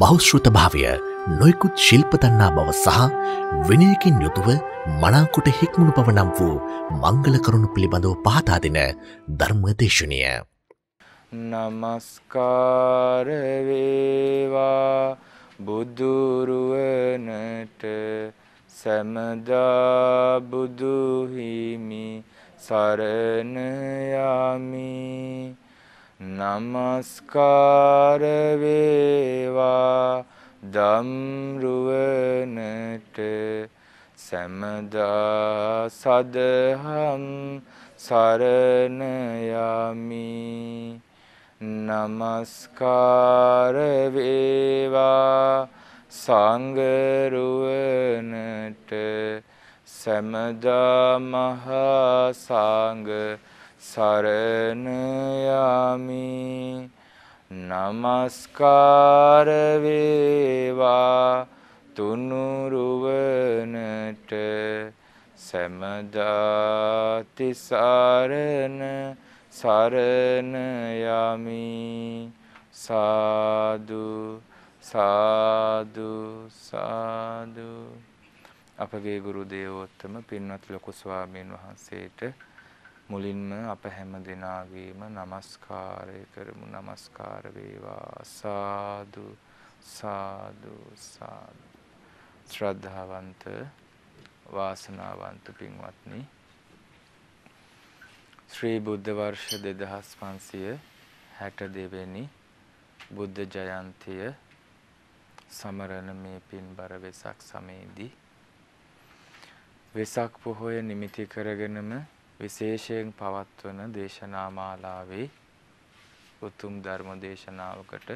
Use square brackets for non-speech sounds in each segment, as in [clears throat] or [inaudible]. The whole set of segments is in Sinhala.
බෞශ්ෘත භාවය නොයකුත් ශිල්ප දන්නා බව සහ විනයකින් යුතුව මනාකොට හික්මුණු බව නම් වූ මංගල කරුණු පිළිබඳව පහතා දෙන ධර්ම දේශනය. නමස්කාරවේවා බුදුරුවනට සැමදා බුදුහිමි සරණයාමි නමස්කාරවේවා දම්රුවනට සැමදා සදහම් සරණයමි නමස්කාරවේවා සංගරුවනට සැමදා මහා සංග සරණයමි නමස්කාර වේවා. තුනුරුවනට සැමදා තිසරණ සරණ යමි. සාදු සාදු සාදු. අපගේ ගුරු දේවෝත්තම පින්වත් ලොකු ස්වාමීන් වහන්සේට මුලින්ම අප හැම දෙනාගේම নমස්කාරය කරමු. নমස්කාර වේවා. සාදු සාදු සාදු. ශ්‍රද්ධාවන්ත වාසනාවන්ත පින්වත්නි. ශ්‍රී බුද්ධ වර්ෂ 2562 වෙනි බුද්ධ ජයන්තිය සමරන මේ පින්බර වෙසක් සමයේදී. වෙසක් පොහොය නිමිති කරගෙනම විශේෂයෙන් පවත්වන දේශනා මාලාවේ උතුම් ධර්ම දේශනාවකට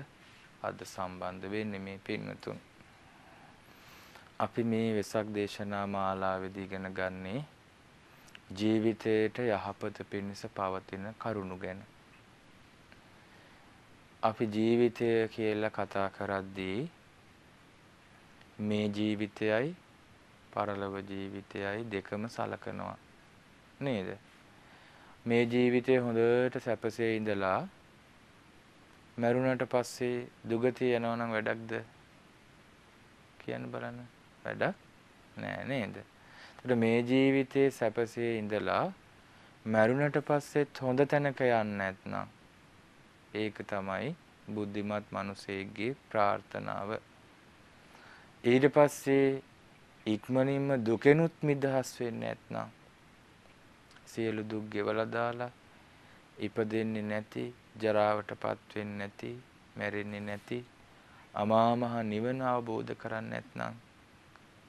අද සම්බන්ධ වෙන්නේ මේ පින්වතුන්. අපි මේ වෙසක් දේශනා මාලාවේදී ඉගෙන ගන්නේ ජීවිතයට යහපත පිණිස පවතින කරුණු ගැන. අපි ජීවිතය කියලා කතා කරද්දී මේ ජීවිතයයි පරලොව ජීවිතයයි දෙකම සලකනවා. නේද? මේ ජීවිතේ හොඳට සැපසේ ඉඳලා මරුණට පස්සේ දුගතිය යනවා නම් වැඩක්ද? කියන්න බලන්න. වැඩක් නෑ නේද? ඒකට මේ ජීවිතේ සැපසේ ඉඳලා මරුණට පස්සෙත් හොඳ තැනක යන්නේ නැත්නම් ඒක තමයි බුද්ධිමත් මිනිසෙක්ගේ ප්‍රාර්ථනාව. ඊට පස්සේ ඉක්මනින්ම දුකෙනුත් මිදහස් වෙන්නේ නැත්නම් සියලු දුක් ගෙවලා දාලා ඉපදෙන්නේ නැති ජරාවටපත් වෙන්නේ නැති මැරෙන්නේ නැති අමා මහ නිවන අවබෝධ කරන්නේ නැත්නම්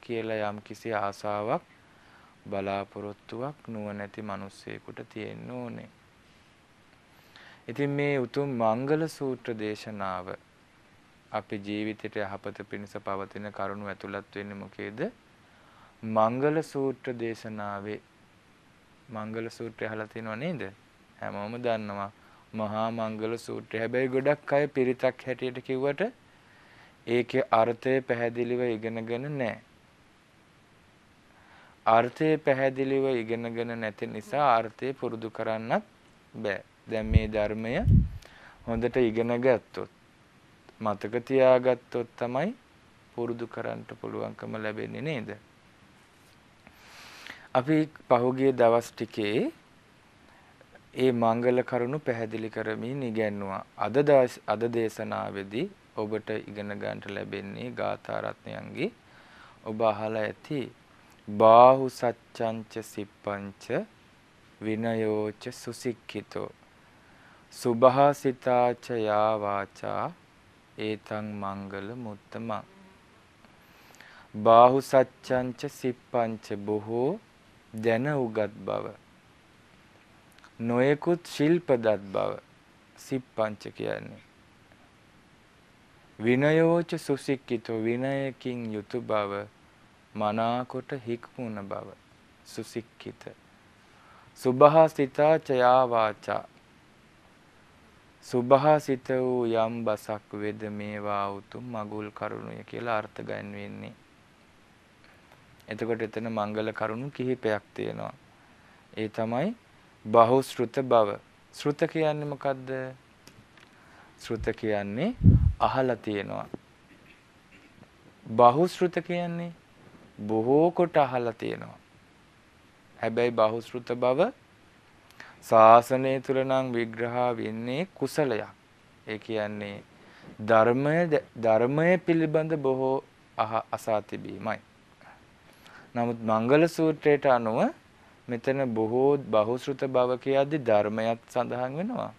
කියලා යම් කිසි ආසාවක් බලාපොරොත්තුවක් නුවණැති මිනිස්සෙකුට තියෙන්න ඕනේ. ඉතින් මේ උතුම් මංගල සූත්‍ර දේශනාව අපේ ජීවිතයට යහපත පිණිස පවතින කරුණු ඇතුළත් වෙන්නේ මොකේද? මංගල සූත්‍ර දේශනාවේ මංගල සූත්‍රය අහලා තියෙනව නේද? හැමෝම දන්නවා. මහා මංගල සූත්‍රය. හැබැයි ගොඩක් අය පිරිතක් හැටියට කිව්වට ඒකේ අර්ථය පැහැදිලිව ඉගෙනගෙන නැහැ. අර්ථය පැහැදිලිව ඉගෙනගෙන නැති නිසා අර්ථය පුරුදු කරන්නත් බෑ. දැන් මේ ධර්මය හොඳට ඉගෙන ගත්තොත් මතක තියාගත්තොත් තමයි පුරුදු කරන්න පුළුවන්කම ලැබෙන්නේ නේද? අපි පහුගිය දවස් ටිකේ ඒ මංගල කරුණු පැහැදිලි කරමින් ඉගැන්නුවා. අද අද දේශනාවේදී ඔබට ඉගෙන ගන්නට ලැබෙන්නේ ගාථා රත්නයන්ගේ ඔබ අහලා ඇති බාහු සච්ඡංච සිප්පංච විනයෝච සුසික්ඛිතෝ සුභාසිතාච යා වාචා ඒතං මංගල මුත්තමං බාහු සච්ඡංච සිප්පංච බොහෝ දැන උගත් බව. නොයෙකුත් ශිල්පදත් බව. සිප්පංච කියන්නේ. විනයෝච සුසික්කිතෝ විනයකින් යුතු බව මනාකොට හික්මුණ බව. සුසික්කිත. සුභාසිතා චයා වාචා සුභාසිත වූ යම් බසක් වේද මේවා උතුම් මගුල් කරුණය කියලා අර්ථ ගන්වෙන්නේ. එතකොට එතන මංගල කරුණු කිහිපයක් තියෙනවා. ඒ තමයි බහුශෘත බව. ශෘත කියන්නේ මොකද්ද? ශෘත කියන්නේ අහලා තියෙනවා. බහුශෘත කියන්නේ බොහෝ කොට අහලා තියෙනවා. හැබැයි බහුශෘත බව ශාසනය තුල නම් විග්‍රහ වෙන්නේ කුසලයක්. ඒ කියන්නේ ධර්මය ධර්මය පිළිබඳ බොහෝ අසා තිබීමයි. නමුත් මංගල සූත්‍රයට අනුව මෙතන බොහෝ බහුශෘත බව කියද්දි ධර්මයක් සඳහන් වෙනවා.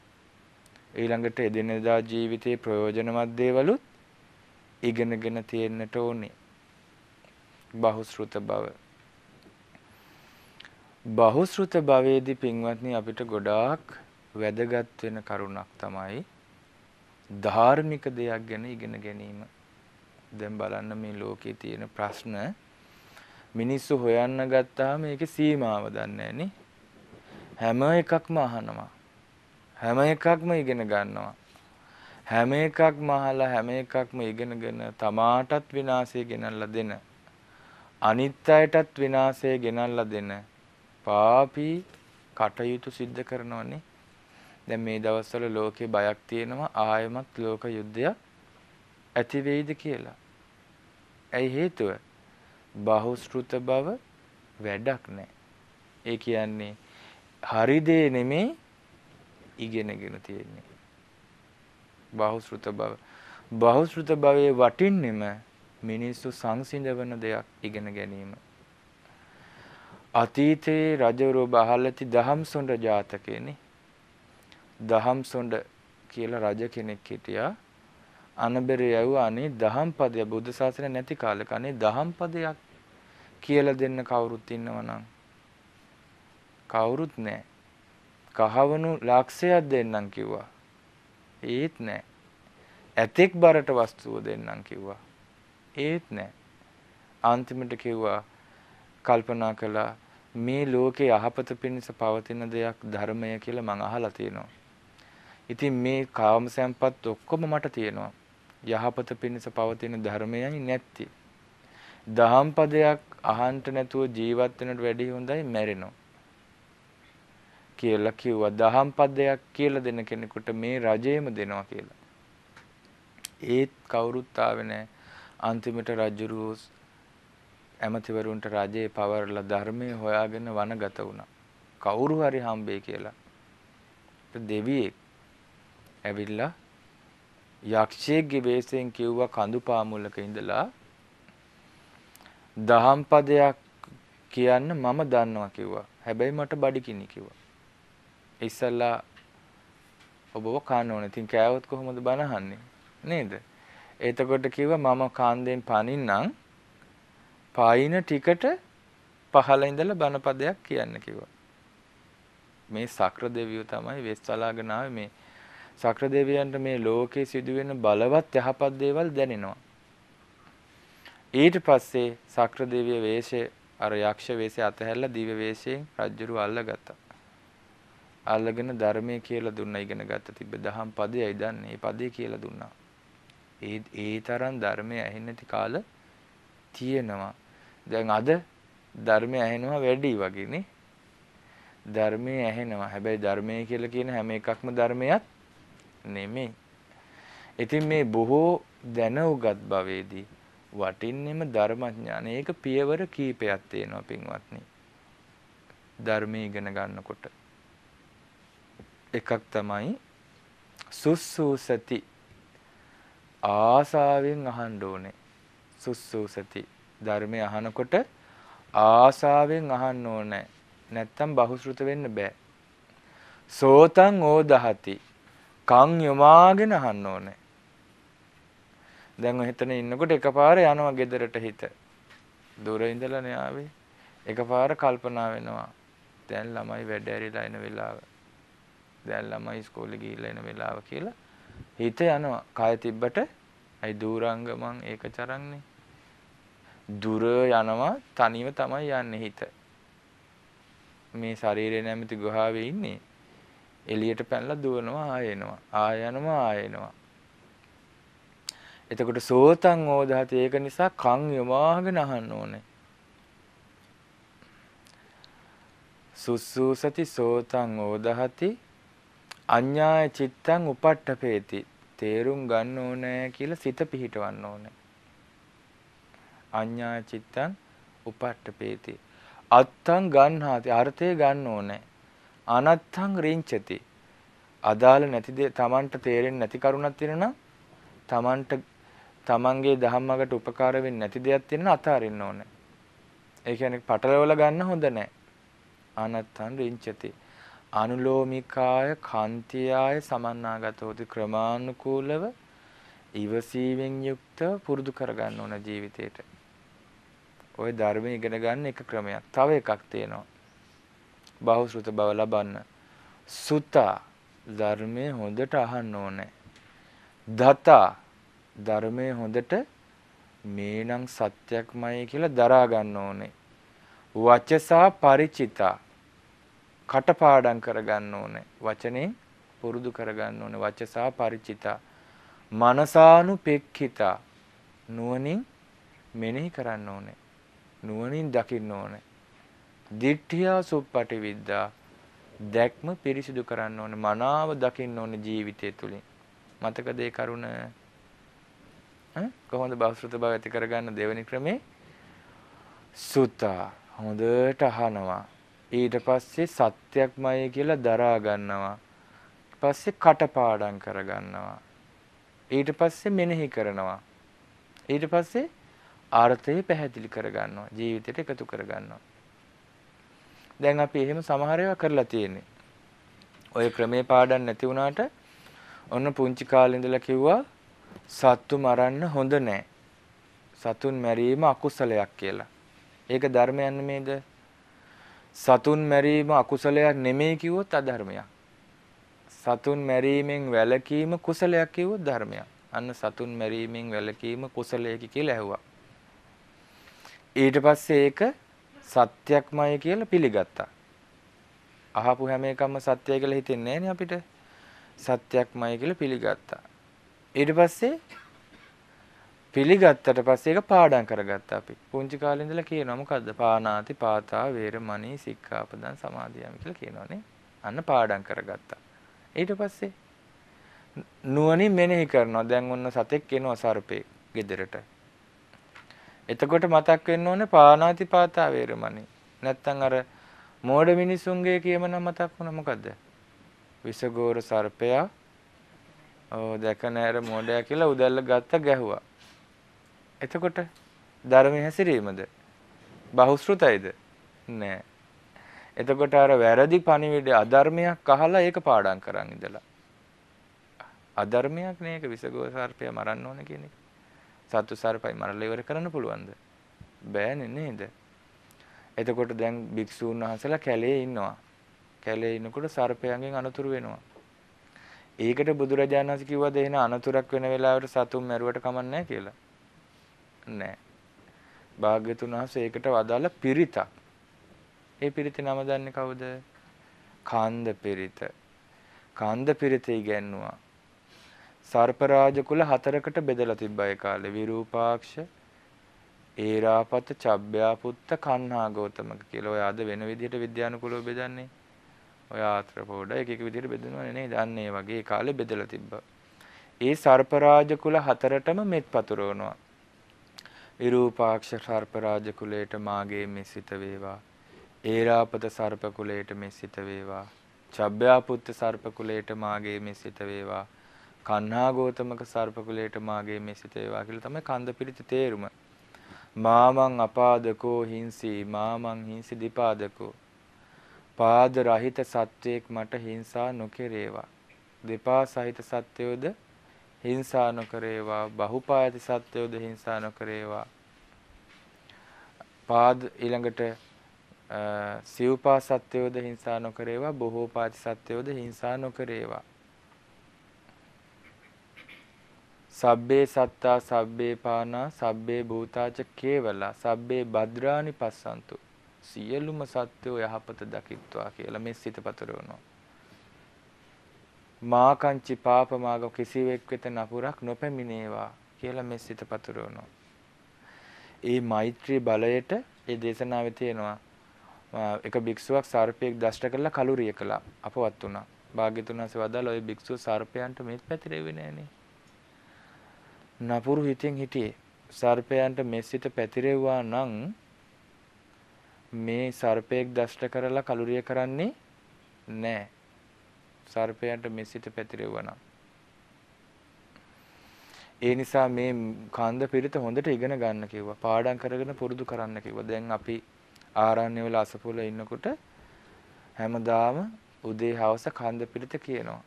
ඊළඟට එදිනෙදා ජීවිතයේ ප්‍රයෝජනවත් දේවලුත් ඉගෙනගෙන තියෙන්නට ඕනේ. බහුශෘත බව. බහුශෘත භවයේදී පින්වත්නි අපිට ගොඩාක් වැදගත් වෙන කරුණක් තමයි ධාර්මික දෙයක් ගැන ඉගෙන ගැනීම. දැන් බලන්න මේ ලෝකේ තියෙන ප්‍රශ්න මිනිස්සු හොයන්න ගත්තාම ඒකේ සීමාව දන්නේ හැම එකක්ම අහනවා. හැම එකක්ම ඉගෙන ගන්නවා. හැම එකක්ම අහලා හැම එකක්ම ඉගෙනගෙන තමාටත් විනාශය ගෙනල්ලා දෙන අනිත් අයටත් විනාශය ගෙනල්ලා දෙන පාපී කටයුතු සිද්ධ කරනවනේ දැන් මේ දවස්වල ලෝකේ බයක් තියෙනවා ආයමත් ලෝක යුද්ධයක් ඇති වෙයිද කියලා. ඇයි හේතුව? බහුශෘත බව වැඩක් නැහැ. ඒ කියන්නේ හරි දේ නෙමේ ඉගෙනගෙන තියෙන්නේ. බහුශෘත බව. බහුශෘත භවයේ වටින්නෙම මිනිස්සු සංසිඳවන දෙයක් ඉගෙන ගැනීම. අතීතයේ රජවරු බහලති දහම්සොඬ ජාතකයනේ. දහම්සොඬ කියලා රජ කෙනෙක් හිටියා. අනබෙර යවුවා අනේ දහම් පදය බුද්ධ ශාසනය නැති කාලෙක අනේ දහම් පදයක් කියලා දෙන්න කවුරුත් ඉන්නවනම් කවුරුත් නැහැ. කහවණු ලක්ෂයක් දෙන්නම් කිව්වා. ඒත් නැහැ. ඇතෙක් බරට වස්තුව දෙන්නම් කිව්වා. ඒත් නැහැ. අන්තිමට කිව්වා කල්පනා කළා මේ ලෝකේ යහපත පිණිස පවතින දෙයක් ධර්මය කියලා මං අහලා තියෙනවා. ඉතින් මේ කාම සම්පත් ඔක්කොම මට තියෙනවා. යහපත පිණිස පවතින ධර්මයයි නැති. දහම් පදයක් අහන්ට නැතුව ජීවත් වෙනට වැඩිය හොඳයි මැරෙනවා. කියලා කිව්වා දහම් පදයක් කියලා දෙන කෙනෙකුට මේ රජයම දෙනවා කියලා. ඒත් කවුරුත් ආවේ නැහැ. අන්තිමට රජුරු ඇමතිවරුන්ට රජේ පවර්ලා ධර්මයේ හොයාගෙන වනගත වුණා. කවුරු හරි හම්බෙයි කියලා. දෙවියෙක් ඇවිල්ලා යක්ෂයෙක්ගේ වෙස්යෙන් කිව්වා කඳු පාමුලක ඉඳලා දහම් පදයක් කියන්න මම දන්නවා කිව්වා. හැබැයි මට බඩිකිනි කිව්වා. ඉස්සල්ලා ඔබව කන්න ඕනේ. ඉතින් කෑවොත් කොහොමද බනහන්නේ? නේද? එතකොට කිව්වා මම කාන්දෙන් පනින්නම්. පායින ටිකට පහළ ඉඳලා බණපදයක් කියන්න කිව්වා. මේ සක්‍ර දෙවියෝ තමයි වෙස්වලාගෙන ආවේ මේ සක්‍ර දෙවියන්ට මේ ලෝකේ සිදුවෙන බලවත් යහපත් දේවල් දැනෙනවා. ඊට පස්සේ සක්‍ර දෙවිය වේශය අර යක්ෂ වේශය අතහැරලා දිව්‍ය වේශයෙන් රජුරු අල්ලගත්තා. අල්ලගෙන ධර්මයේ කියලා දුන්නා ඉගෙන ගත්ත තිබ්බ දහම් පදයයි දන්නේ. ඒ පදේ කියලා දුන්නා. ඒ ඒ තරම් ධර්මයේ ඇහෙන්නේ නැති කාල තියෙනවා. දැන් අද ධර්මයේ ඇහෙනවා වැඩි වගේනේ. ධර්මයේ ඇහෙනවා. හැබැයි ධර්මයේ කියලා කියන හැම එකක්ම ධර්මයක් නෙමෙයි. ඉතින් මේ බොහෝ දැන උගත් භවයේදී වටින්නෙම ධර්මඥාන. ඒක පියවර කීපයක් තියෙනවා පින්වත්නි. ධර්මයේ ඉගෙන ගන්නකොට. එකක් තමයි සුස්සූසති ආසාවෙන් අහන්න ඕනේ. සුස්සූසති ධර්මය අහනකොට ආසාවෙන් අහන්න ඕනේ. නැත්තම් බහුශෘත වෙන්න බෑ. සෝතං ඕදහති. කන් යොමාගෙන අහන්න ඕනේ. දැන් ඔහෙතන ඉන්නකොට එකපාර යනවා ගෙදරට හිත දුර ඉඳලා නේ ආවේ එකපාර කල්පනා වෙනවා දැන් ළමයි වැඩ ඇරිලා එන වෙලාව දැන් ළමයි ඉස්කෝලේ ගිහිල්ලා එන වෙලාව කියලා හිත යනවා. කය තිබ්බට අයි දූරංගමං ඒක චරන්නේ. දුර යනවා තනිව තමයි යන්නේ හිත. මේ ශරීරය නැමැති ගුහාවේ ඉන්නේ. එළියට පැනලා දුවනවා ආයෙනවා. ආය යනවා ආයෙනවා. එතකොට සෝතං ඕදාති ඒක නිසා කන් යොමාගෙන අහන්න ඕනේ. සුස්සූසති සෝතං ඕදහති අඤ්ඤාය චිත්තං උපට්ඨපේති තේරුම් ගන්න ඕනේ කියලා සිත පිහිටවන්න ඕනේ. අඤ්ඤා චිත්තං උපට්ඨපේති. අත්තං ගන්හාති අර්ථය ගන්න ඕනේ. අනත්තං රිංචති. අදාළ නැති දේ Tamanට තේරෙන්නේ නැති කරුණක් තියෙනවා Tamanට Tamanගේ ධම්මකට උපකාර වෙන්නේ නැති දෙයක් තියෙනවා අතාරින්න ඕනේ. ඒ කියන්නේ පටලවල ගන්න හොඳ නැහැ. අනත්තං රිංචති. අනුලෝමිකාය කාන්තියාය සමන්නාගතෝති ක්‍රමානුකූලව ඉවසීමෙන් යුක්තව පුරුදු කරගන්න ඕන ජීවිතේට. ওই ධර්මය ඉගෙන ගන්න එක ක්‍රමයක්. තව එකක් තියෙනවා. බහුශෘත බව ලබන්න. සුතා ධර්මය හොඳට අහන්න ඕනේ. දතා ධර්මය හොඳට මේනම් සත්‍යක්මයි කියලා දරා ගන්න ඕනේ. වචසා ಪರಿචිතා කටපාඩම් කරගන්න ඕනේ. වචනේ පුරුදු කරගන්න ඕනේ. වචසා ಪರಿචිතා මනසානුපෙක්ඛිතා නුවණින් මෙනෙහි කරන්න ඕනේ. නුවණින් දකින්න ඕනේ. දිට්ඨියා සුප්පටි විද්දා දැක්ම පිරිසිදු කරන්න ඕනේ. මනාව දකින්න ඕනේ ජීවිතය තුලින්. මතකද ඒ කරුණ ඈ කොහොමද බෞද්ධ බව ඇති කරගන්න දෙවෙනි ක්‍රමේ? සුතා හොඳට අහනවා. ඊට පස්සේ සත්‍යක්මයි කියලා දරා ගන්නවා. පස්සේ කටපාඩම් කරගන්නවා. ඊට පස්සේ මෙනෙහි කරනවා. ඊට පස්සේ අර්ථය පැහැදිලි කරගන්නවා. ජීවිතයට එකතු කරගන්නවා. දැන් අපි එහෙම සමහර ඒවා කරලා තියෙන්නේ. ඔය ක්‍රමේ පාඩම් නැති වුණාට ඔන්න පුංචි කාලේ ඉඳලා කිව්වා සත්තු මරන්න හොඳ නෑ. සතුන් මැරීම අකුසලයක් කියලා. ඒක ධර්මයක් නෙමේද? සතුන් මැරීම අකුසලයක් නෙමෙයි කිව්වොත් අධර්මයක්. සතුන් මැරීමෙන් වැළකීම කුසලයක් කිව්වොත් ධර්මයක්. අන්න සතුන් මැරීමෙන් වැළකීම කුසලයක කියලා ඇහුවා. ඊට පස්සේ ඒක සත්‍යක්මයි කියලා පිළිගත්තා. අහපු හැම එකම සත්‍යයි කියලා හිතෙන්නේ නැහැ අපිට. සත්‍යක්මයි කියලා පිළිගත්තා. ඊට පස්සේ පිළිගත්තට පස්සේ ඒක පාඩම් කරගත්තා අපි. පුංචි කාලේ ඉඳලා කියනවා මොකද්ද? පානාති පාතා වේරමණී සික්ඛාපදං සමාදියාමි කියලා කියනවානේ. අන්න පාඩම් කරගත්තා. ඊට පස්සේ නුවණින් මෙනෙහි කරනවා. දැන් ඔන්න සතෙක් එනවා සර්පේ ගෙදරට. එතකොට මතක් වෙන්න ඕනේ පානාති පාතා වේරමණී. නැත්තම් අර මෝඩ මිනිසුන්ගේ කියමන මතක් වුණා මොකද්ද? විසගෝර සර්පයා ඔව් දැක නැර මෝඩයා කියලා උදැල්ල ගත්ත ගැහුවා. එතකොට ධර්මයේ හැසිරීමද? බහුශෘතයිද? නෑ. එතකොට අර වැරදි පණිවිඩ අධර්මයක් අහලා ඒක පාඩම් කරන් ඉඳලා. අධර්මයක් නේ ඒක විසගෝර සර්පයා මරන්න ඕන කියන එක. සත්තු සර්පයි මරලා ඉවර කරන්න පුළුවන්ද? බෑනේ නේද? එතකොට දැන් භික්ෂූන් වහන්සේලා කැලේ ඉන්නවා. කැලේ ඉන්නකොට සර්පයන්ගෙන් අනතුරු වෙනවා. ඒකට බුදුරජාණන් වහන්සේ කිව්වද එහෙනම් අනතුරක් වෙන වෙලාවට සතුන් මැරුවට කමන්නේ කියලා? නෑ. භාග්‍යතුන් වහන්සේ ඒකට වදාළ පිරිතක්. ඒ පිරිතේ නම දන්නේ කවුද? කාන්ද පිරිත. කාන්ද පිරිත ඉගැන්නුවා. සර්පරාජ කුල හතරකට බෙදලා තිබ්බා ඒ කාලේ විරූපාක්ෂ ඒරාපත චබ්බ්‍යාපුත්ත කන්හා ගෞතමක කියලා. ඔය අද වෙන විදිහට විද්‍යානුකූලව බෙදන්නේ. ඔය ආත්‍රපෝඩ එක එක විදිහට බෙදනවනේ නේද? අන්න ඒ වගේ ඒ කාලේ බෙදලා තිබ්බා. ඒ සර්පරාජ කුල හතරටම මෙත් පතුරවනවා. විරූපාක්ෂ සර්පරාජ කුලයට මාගේ මෙසිත වේවා. ඒරාපත සර්ප කුලයට මෙසිත වේවා. චබ්බ්‍යාපුත්ත සර්ප කුලයට මාගේ මෙසිත වේවා. කන්හා ගෝතමක සර්ප කුලයට මාගේ මේ සිත වේවා කියලා තමයි කන්ද පිළිති තේරුම. මාමං අපාදකෝ හිංසි මාමං හිංසි දීපාදකෝ. පාද රහිත සත්වයක් මට හිංසා නොකරේවා. දෙපා සහිත සත්වයෝද හිංසා නොකරේවා. බහුපායති සත්වයෝද හිංසා නොකරේවා. පාද ඊළඟට සිව්පා සත්වයෝද හිංසා නොකරේවා. බොහෝ පාති සත්වයෝද හිංසා නොකරේවා. සබ්බේ සත්තා සබ්බේ පානා සබ්බේ භූතාච කේවලා සබ්බේ භද්‍රානි පස්සන්තු සියලුම සත්වෝ යහපත දකිත්වා කියලා මේ සිත පතරවනවා මාකංචි පාපමාග කිසිවෙක් වෙත නපුරක් නොපැමිණේවා කියලා මේ සිත පතරවනවා ඒ මෛත්‍රී බලයට ඒ දේශනාවේ තියෙනවා එක භික්ෂුවක් සර්පයෙක් දෂ්ට කරලා කලුරිය කළා. අපවත් වුණා. භාග්‍යතුන් වහන්සේ වදාළ ওই භික්ෂුව සර්පයන්ට මෙත් පැතිරෙන්නේ නැහනේ. නපුරු හිතෙන් හිටියේ. සර්පයන්ට මෙසිත පැතිරෙව්වා නම් මේ සර්පයෙක් දෂ්ට කරලා කලුරිය කරන්නේ නැහැ. සර්පයන්ට මෙසිත පැතිරෙව්වා නම් ඒ නිසා මේ කන්ද පිරිත හොඳට ඉගෙන ගන්න කිව්වා. පාඩම් කරගෙන පුරුදු කරන්න කිව්වා. දැන් අපි ආරණ්‍ය වල අසපුල ඉන්නකොට හැමදාම උදේ හවස කන්ද පිරිත කියනවා.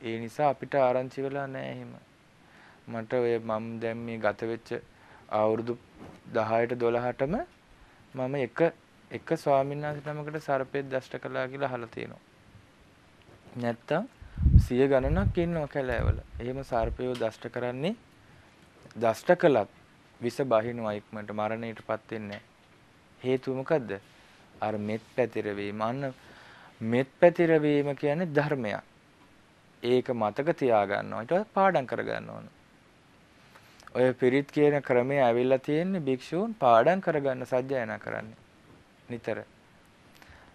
ඒ නිසා අපිට ආරංචි වෙලා නැහැ එහෙම. මට ඔය මම දැන් මේ ගත වෙච්ච අවුරුදු 10ට 12ටම මම එක එක ස්වාමීන් වහන්සේ නමකට සර්පෙත් දෂ්ට කළා කියලා අහලා තියෙනවා. නැත්තම් සිය ගණනක් ඉන්නවා කැලෑවල. එහෙම සර්පයෝ දෂ්ට කරන්නේ දෂ්ට කළත් විස බහිනවා ඉක්මනට මරණයටපත් වෙන්නේ හේතුව මොකද්ද? අර මෙත් පැතිරවීම. අන්න මෙත් පැතිරවීම කියන්නේ ධර්මයක්. ඒක මතක තියාගන්නවා. ඊට පස්සේ පාඩම් කරගන්න ඕන. ඔය පිරිත් කියන ක්‍රමය ඇවිල්ලා තියෙන්නේ භික්ෂූන් පාඩම් කරගන්න සජ්ජායනා කරන්නේ. නිතර.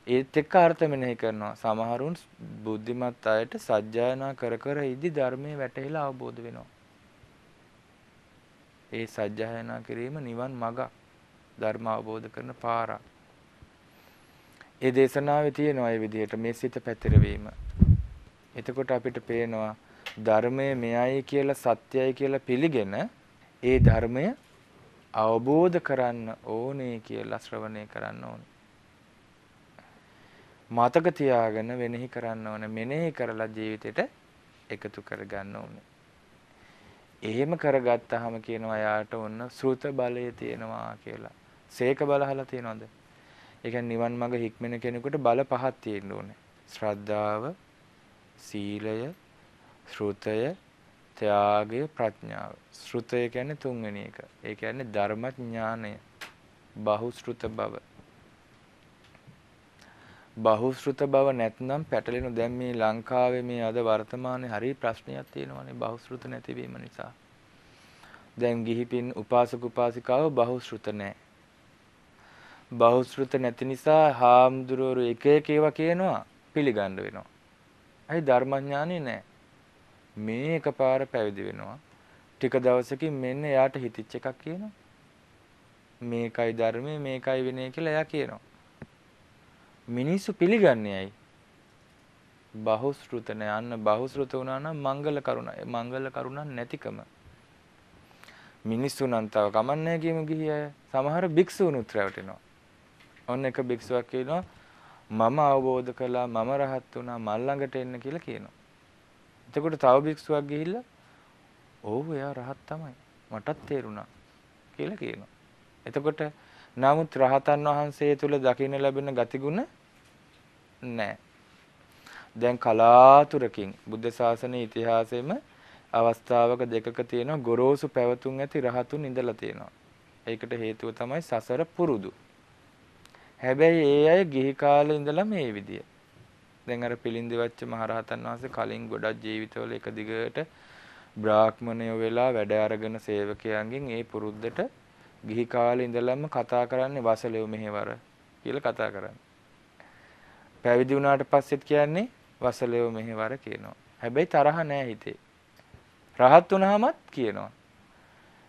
ඒත් එක්ක අර්ථ මෙනෙහි කරනවා. සමහරුන් බුද්ධිමත් අයට සජ්ජායනා කර කර ඉදි ධර්මයේ වැටහිලා අවබෝධ වෙනවා. ඒ සජ්ජායනා කිරීම නිවන් මඟ ධර්ම අවබෝධ කරන පාරක්. ඒ දේශනාවේ තියෙනවා මේ විදිහට මේ සිත පැතිරවීම. එතකොට අපිට පේනවා ධර්මය මෙයයි කියලා සත්‍යයි කියලා පිළිගෙන ඒ ධර්මය අවබෝධ කරන්න ඕනේ කියලා ශ්‍රවණය කරන්න ඕනේ. මතක තියාගෙන වෙනෙහි කරන්න ඕනේ. මෙනෙහි කරලා ජීවිතේට එකතු කරගන්න ඕනේ. එහෙම කරගත්තාම කියනවා යාට ඔන්න ශ්‍රුත බලය තියෙනවා කියලා. සේක බල අහලා තියෙනවද? ඒ කියන්නේ නිවන් මඟ හික්මෙන කෙනෙකුට බල පහක් තියෙන්න ඕනේ. ශ්‍රද්ධාව, සීලය, ශ්‍රුතය, ත්‍යාගය, ප්‍රඥාව. ශ්‍රුතය කියන්නේ තුන්වෙනි එක. ඒ කියන්නේ ධර්මඥානය. බහුශ්‍රුත බව. බහුශ්‍රුත බව නැත්නම් පැටලෙන දැන් මේ ලංකාවේ මේ අද වර්තමානයේ හරි ප්‍රශ්නයක් තියෙනවානේ බහුශ්‍රුත නැතිවීම නිසා. දැන් ගිහිපින් උපාසක උපාසිකාව බහුශ්‍රුත නැහැ. බහුශ්‍රුත නැති නිසා හාමුදුරුවෝ එක එක ඒවා කියනවා පිළිගන්න වෙනවා. අයි ධර්මඥානෙ නැහැ. මේ එකපාර පැවිදි වෙනවා. ටික දවසකින් මෙන්න එයාට හිතිච්ච එකක් කියනවා. මේකයි ධර්මයේ මේකයි විනය කියලා එයා කියනවා. මිනිස්සු පිළිගන්නේ ඇයි? බහුශ්‍රුත නැ යන්න බහුශ්‍රුත වුණා නම් මංගල කරුණ මංගල කරුණක් නැතිකම මිනිස්සු නම් තව කමන්නේ කියමු ගිහි අය සමහර භික්ෂුණුත් රැවටෙනවා ඔන්න එක භික්ෂුවක් කියනවා මම අවබෝධ කළා මම රහත් වුණා මල් ළඟට එන්න කියලා කියනවා එතකොට තව භික්ෂුවක් ගිහිල්ලා ඔව් එයා රහත් තමයි මටත් තේරුණා කියලා කියනවා එතකොට නමුත් රහතන් වහන්සේ තුල දකින්න ලැබෙන ගතිගුණ නැහැ. දැන් කලාතුරකින් බුද්ධ ශාසනයේ ඉතිහාසෙම අවස්ථාවක දෙකක තියෙනවා ගොරෝසු පැවතුම් ඇති රහතුන් ඉඳලා තියෙනවා. ඒකට හේතුව තමයි සසර පුරුදු. හැබැයි ඒ අය ගිහි කාලේ ඉඳලා මේ විදිය. දැන් අර පිළිඳිවච්ච මහරහතන් වහන්සේ කලින් ගොඩක් ජීවිතවල එක දිගට බ්‍රාහ්මණයෝ වෙලා වැඩ අරගෙන සේවකයන්ගෙන් ඒ පුරුද්දට ගිහි කාලේ ඉඳලම කතා කරන්නේ වසලෙව මෙහෙවර කියලා කතා කරන්නේ. පැවිදි වුණාට පස්සෙත් කියන්නේ වසලෙව මෙහෙවර කියනවා. හැබැයි තරහ නෑ හිතේ. රහත් වුණාමත් කියනවා.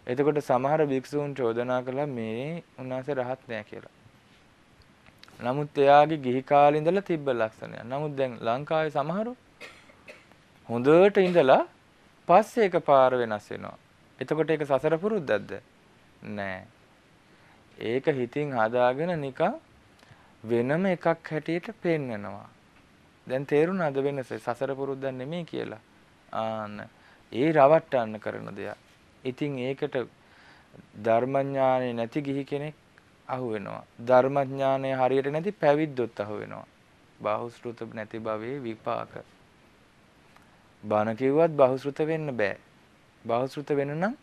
එතකොට සමහර භික්ෂූන් චෝදනා කළා මේ උන්වහන්සේ රහත් නෑ කියලා. නමුත් එයාගේ ගිහි කාලේ ඉඳලා තිබ්බ ලක්ෂණයක්. නමුත් දැන් ලංකාවේ සමහරු හොඳට ඉඳලා පස්සේ එකපාර වෙනස් වෙනවා. එතකොට ඒක සසර පුරුද්දක්ද? නෑ. ඒක හිතින් හදාගෙන නිකන් වෙනම එකක් හැටියට පෙන්නනවා. දැන් තේරුණාද වෙනස? සසර පුරුද්දක් නෙමෙයි කියලා. ආන්න ඒ රවට්ටන්න කරන දෙයක්. ඉතින් ඒකට ධර්මඥානෙ නැති ගිහි කෙනෙක් අහු වෙනවා. ධර්මඥානය හරියට නැති පැවිද්දොත් අහු වෙනවා. බාහුශ්‍රුත නැති භවයේ විපාක. බණ කිව්වත් බාහුශ්‍රුත වෙන්න බෑ. බාහුශ්‍රුත වෙන්න නම්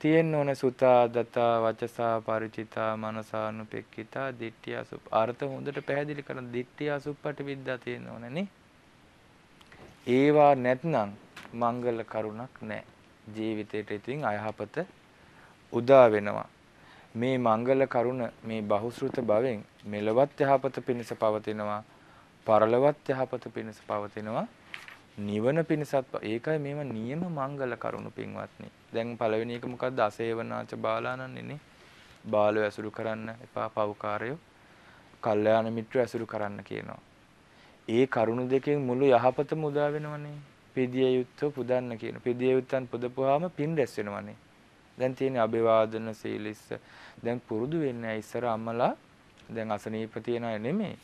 තියෙන්න ඕන සුතා දතා වචසා ಪರಿචිතා මනසානුපෙක්කිතා දිට්ඨිය අසුප් අර්ථ හොඳට පැහැදිලි කරන දිට්ඨිය අසුප්පට විද්දා තියෙන්න ඕනනේ ඒවා නැත්නම් මංගල කරුණක් නැහැ ජීවිතේට ඉතින් අයහපත උදා වෙනවා මේ මංගල කරුණ මේ බහුශෘත භවෙන් මෙලවත් යහපත පිණිස පවතිනවා පරලවත් යහපත පිණිස පවතිනවා නිවන පිණිසත් ඒකයි මේව නියම මංගල කරුණු පින්වත්නි දැන් පළවෙනි එක මොකද්ද? අසේවනාච බාලානන්නේ බාලව ඇසුරු කරන්න එපා පව්කාරයෝ. කල්යාණ මිත්‍ර ඇසුරු කරන්න කියනවා. ඒ කරුණු දෙකෙන් මුළු යහපතම උදා වෙනවනේ. පිදිය යුත්තෝ පුදන්න කියන. පිදිය යුත්තන් පුදපුවාම පින් රැස් වෙනවනේ. දැන් තියෙන අභිවාදන සීලිස්ස දැන් පුරුදු වෙන්නේ ඉස්සර අම්මලා දැන් අසනීප තියන අය නෙමෙයි.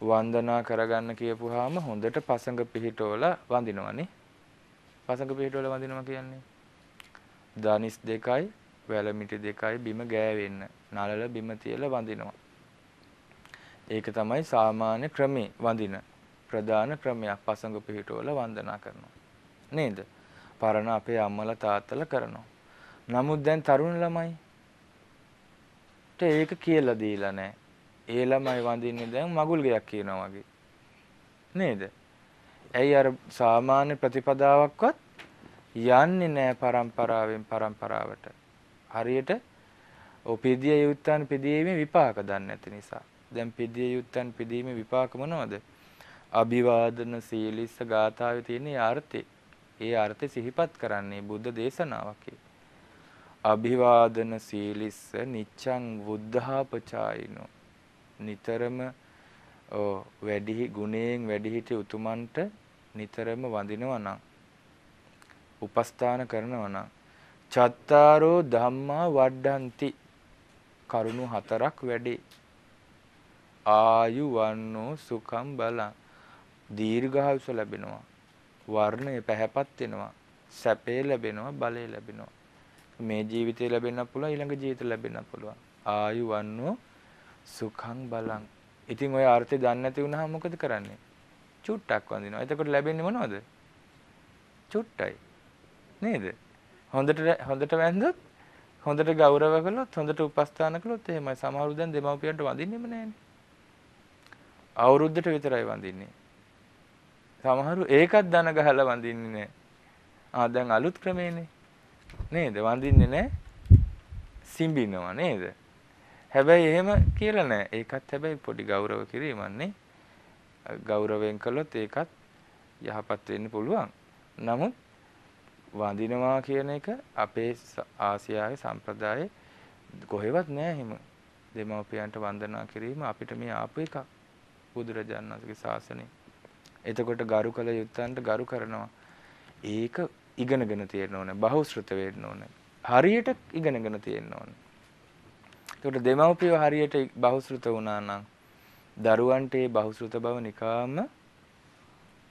වන්දනා කරගන්න කියපුවාම හොඳට පසඟ පිහිටවල වඳිනවනේ. පසඟ පිහිටවල වඳිනවා කියන්නේ දනිස් දෙකයි වැලමිටි දෙකයි බිම ගෑවෙන්න නලල බිම තියලා වඳිනවා. ඒක තමයි සාමාන්‍ය ක්‍රමේ වඳින ප්‍රධාන ක්‍රමයක් පසඟ පිහිටවල වන්දනා කරනවා. නේද? පරණ අපේ අම්මලා තාත්තලා කරනවා. නමුත් දැන් තරුණ ළමයිට ඒක කියලා දීලා නැහැ. ඒ ළමයි වඳින්නේ දැන් මගුල් ගයක් කියනවා වගේ. නේද? ඇයි අර සාමාන්‍ය ප්‍රතිපදාවක්වත් යන්නේ නැහැ પરම්පරාවෙන් પરම්පරාවට. හරියට ඔපිදිය යුත්තන් පිදීමේ විපාක දන්නේ නැති නිසා. දැන් පිදිය යුත්තන් පිදීමේ විපාක මොනවද? අභිවාදන සීලිස්ස ගාථාවේ තියෙන ආර්ථේ. ඒ අර්ථය සිහිපත් කරන්නේ බුද්ධ දේශනාවකේ. අභිවාදන සීලිස්ස නිච්ඡං බුද්ධාපචායිනෝ නිතරම වැඩි ගුණයෙන් වැඩි හිටි උතුමන්ට නිතරම වඳිනවා නම් උපස්ථාන කරනවා නම් චත්තාරෝ ධම්මා වඩ්ඩಂತಿ. කරුණු හතරක් වැඩි. ආයු වන්නෝ සුඛම් බලං. දීර්ඝායුෂ ලැබෙනවා. වර්ණය පැහැපත් වෙනවා. සැපේ ලැබෙනවා. බලය ලැබෙනවා. මේ ජීවිතේ ලැබෙන්නත් පුළුවන් ඊළඟ ජීවිත ලැබෙන්නත් පුළුවන්. ආයු වන්නෝ සුඛං බලං. ඉතින් ඔය අර්ථය දන්නේ නැති වුණාම මොකද කරන්නේ? චුට්ටක් වඳිනවා. එතකොට ලැබෙන්නේ මොනවද? චුට්ටයි. නේද? හොඳට හොඳට වැන්දොත් හොඳට ගෞරව කළොත් හොඳට උපස්ථාන කළොත් එහෙමයි. සමහරු දැන් දෙමව්පියන්ට වඳින්නෙම නැහැනේ. අවුරුද්දට විතරයි වඳින්නේ. සමහරු ඒකත් දන ගහලා වඳින්නේ නැහැ. ආ දැන් අලුත් ක්‍රමේනේ. නේද වඳින්නේ නැහැ සිඹිනවා නේද හැබැයි එහෙම කියලා නැහැ ඒකත් හැබැයි පොඩි ගෞරව කිරීමන්නේ ගෞරවයෙන් කළොත් ඒකත් යහපත් වෙන්න පුළුවන් නමුත් වඳිනවා කියන එක අපේ ආසියාවේ සම්ප්‍රදායේ කොහෙවත් නෑ එහෙම. දෙමව්පියන්ට වන්දනා කිරීම අපිට මේ ආපු එකක්. බුදුරජාණන් වහන්සේගේ ශාසනය. එතකොට ගරු කළ යුත්තන්ට ගරු කරනවා. ඒක ඉගෙනගෙන තියෙන්න ඕනේ. බහුශෘත වෙන්න ඕනේ. හරියට ඉගෙනගෙන තියෙන්න ඕනේ. එතකොට දෙමව්පියව හරියට බහුශෘත වුණා නම් දරුවන්ට ඒ බහුශෘත බව නිකාම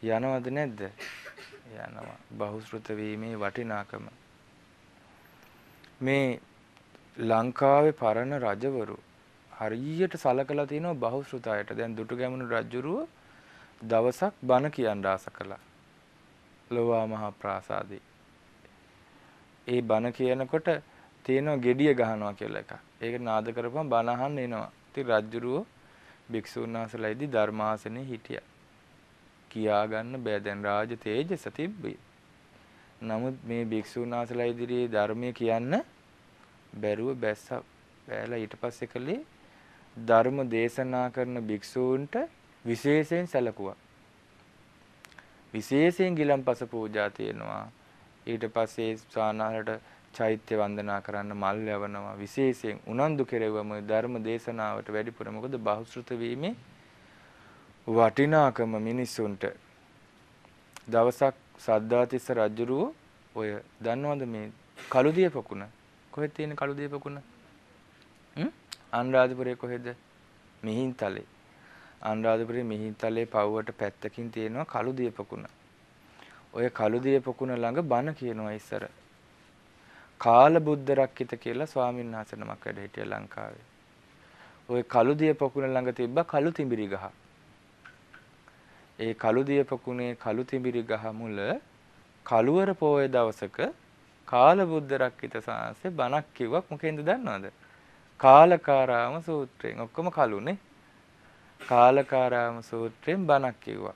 යනවද නැද්ද? යනවා බහුශෘත වීමේ වටිනාකම මේ ලංකාවේ පරණ රජවරු හරියට සලකලා තිනවා බහුශෘතයට දැන් දුටුගැමුණු රජුරුව දවසක් බණ කියන්න ආස කළා ලෝවා මහා ප්‍රාසාදේ. ඒ බණ කියනකොට තියෙනවා gediya ගහනවා කියලා එකක්. ඒක නාද කරපුවම බණ අහන්න එනවා. ඉතින් රජුරුව භික්ෂුන් වහන්සේලා ඉදි ධර්මාසනේ හිටියා. කියා ගන්න බෑ. දැන් රාජ තේජස තිබ්බේ. නමුත් මේ භික්ෂුන් වහන්සේලා ඉදිරියේ ධර්මය කියන්න බැරුව බැස්ස බෑලා ඊට පස්සේ කළේ ධර්ම දේශනා කරන භික්ෂූන්ට විශේෂයෙන් සැලකුවා. විශේෂයෙන් ගිලම්පස පූජා තියෙනවා. ඊට පස්සේ ස්වානාලට චෛත්‍ය වන්දනා කරන්න මල් යවනවා. විශේෂයෙන් උනන්දු කෙරෙවම ධර්ම දේශනාවට වැඩිපුර මොකද බහුශෘත වීමේ වටිනාකම මිනිස්සුන්ට දවසක් සද්ධාතිස්ස රජුරුව ඔය දන්නවද මේ කළුදිය පොකුණ? කොහෙද තියෙන කළුදිය පොකුණ? අනුරාධපුරයේ කොහෙද? මිහින්තලේ. අනුරාධපුරයේ මිහින්තලේ පවුවට පැත්තකින් තියෙනවා කළුදිය පොකුණ ඔය කළුදිය පොකුණ ළඟ බණ කියනවා ඉස්සර. කාල බුද්ධ රක්කිත කියලා ස්වාමීන් වහන්සේ නමක් වැඩ හිටිය ලංකාවේ. ඔය කළුදිය පොකුණ ළඟ තිබ්බ කළු තිඹිරි ගහ. ඒ කළුදිය පොකුණේ කළු තිඹිරි ගහ මුල කළුවර පෝය දවසක කාල බුද්ධ රක්කිත සාංශේ බණක් කිව්වක් මොකෙන්ද දන්නවද? කාලකාරාම සූත්‍රයෙන්. ඔක්කොම කළුනේ. කාලකාරාම සූත්‍රයෙන් බණක් කිව්වා.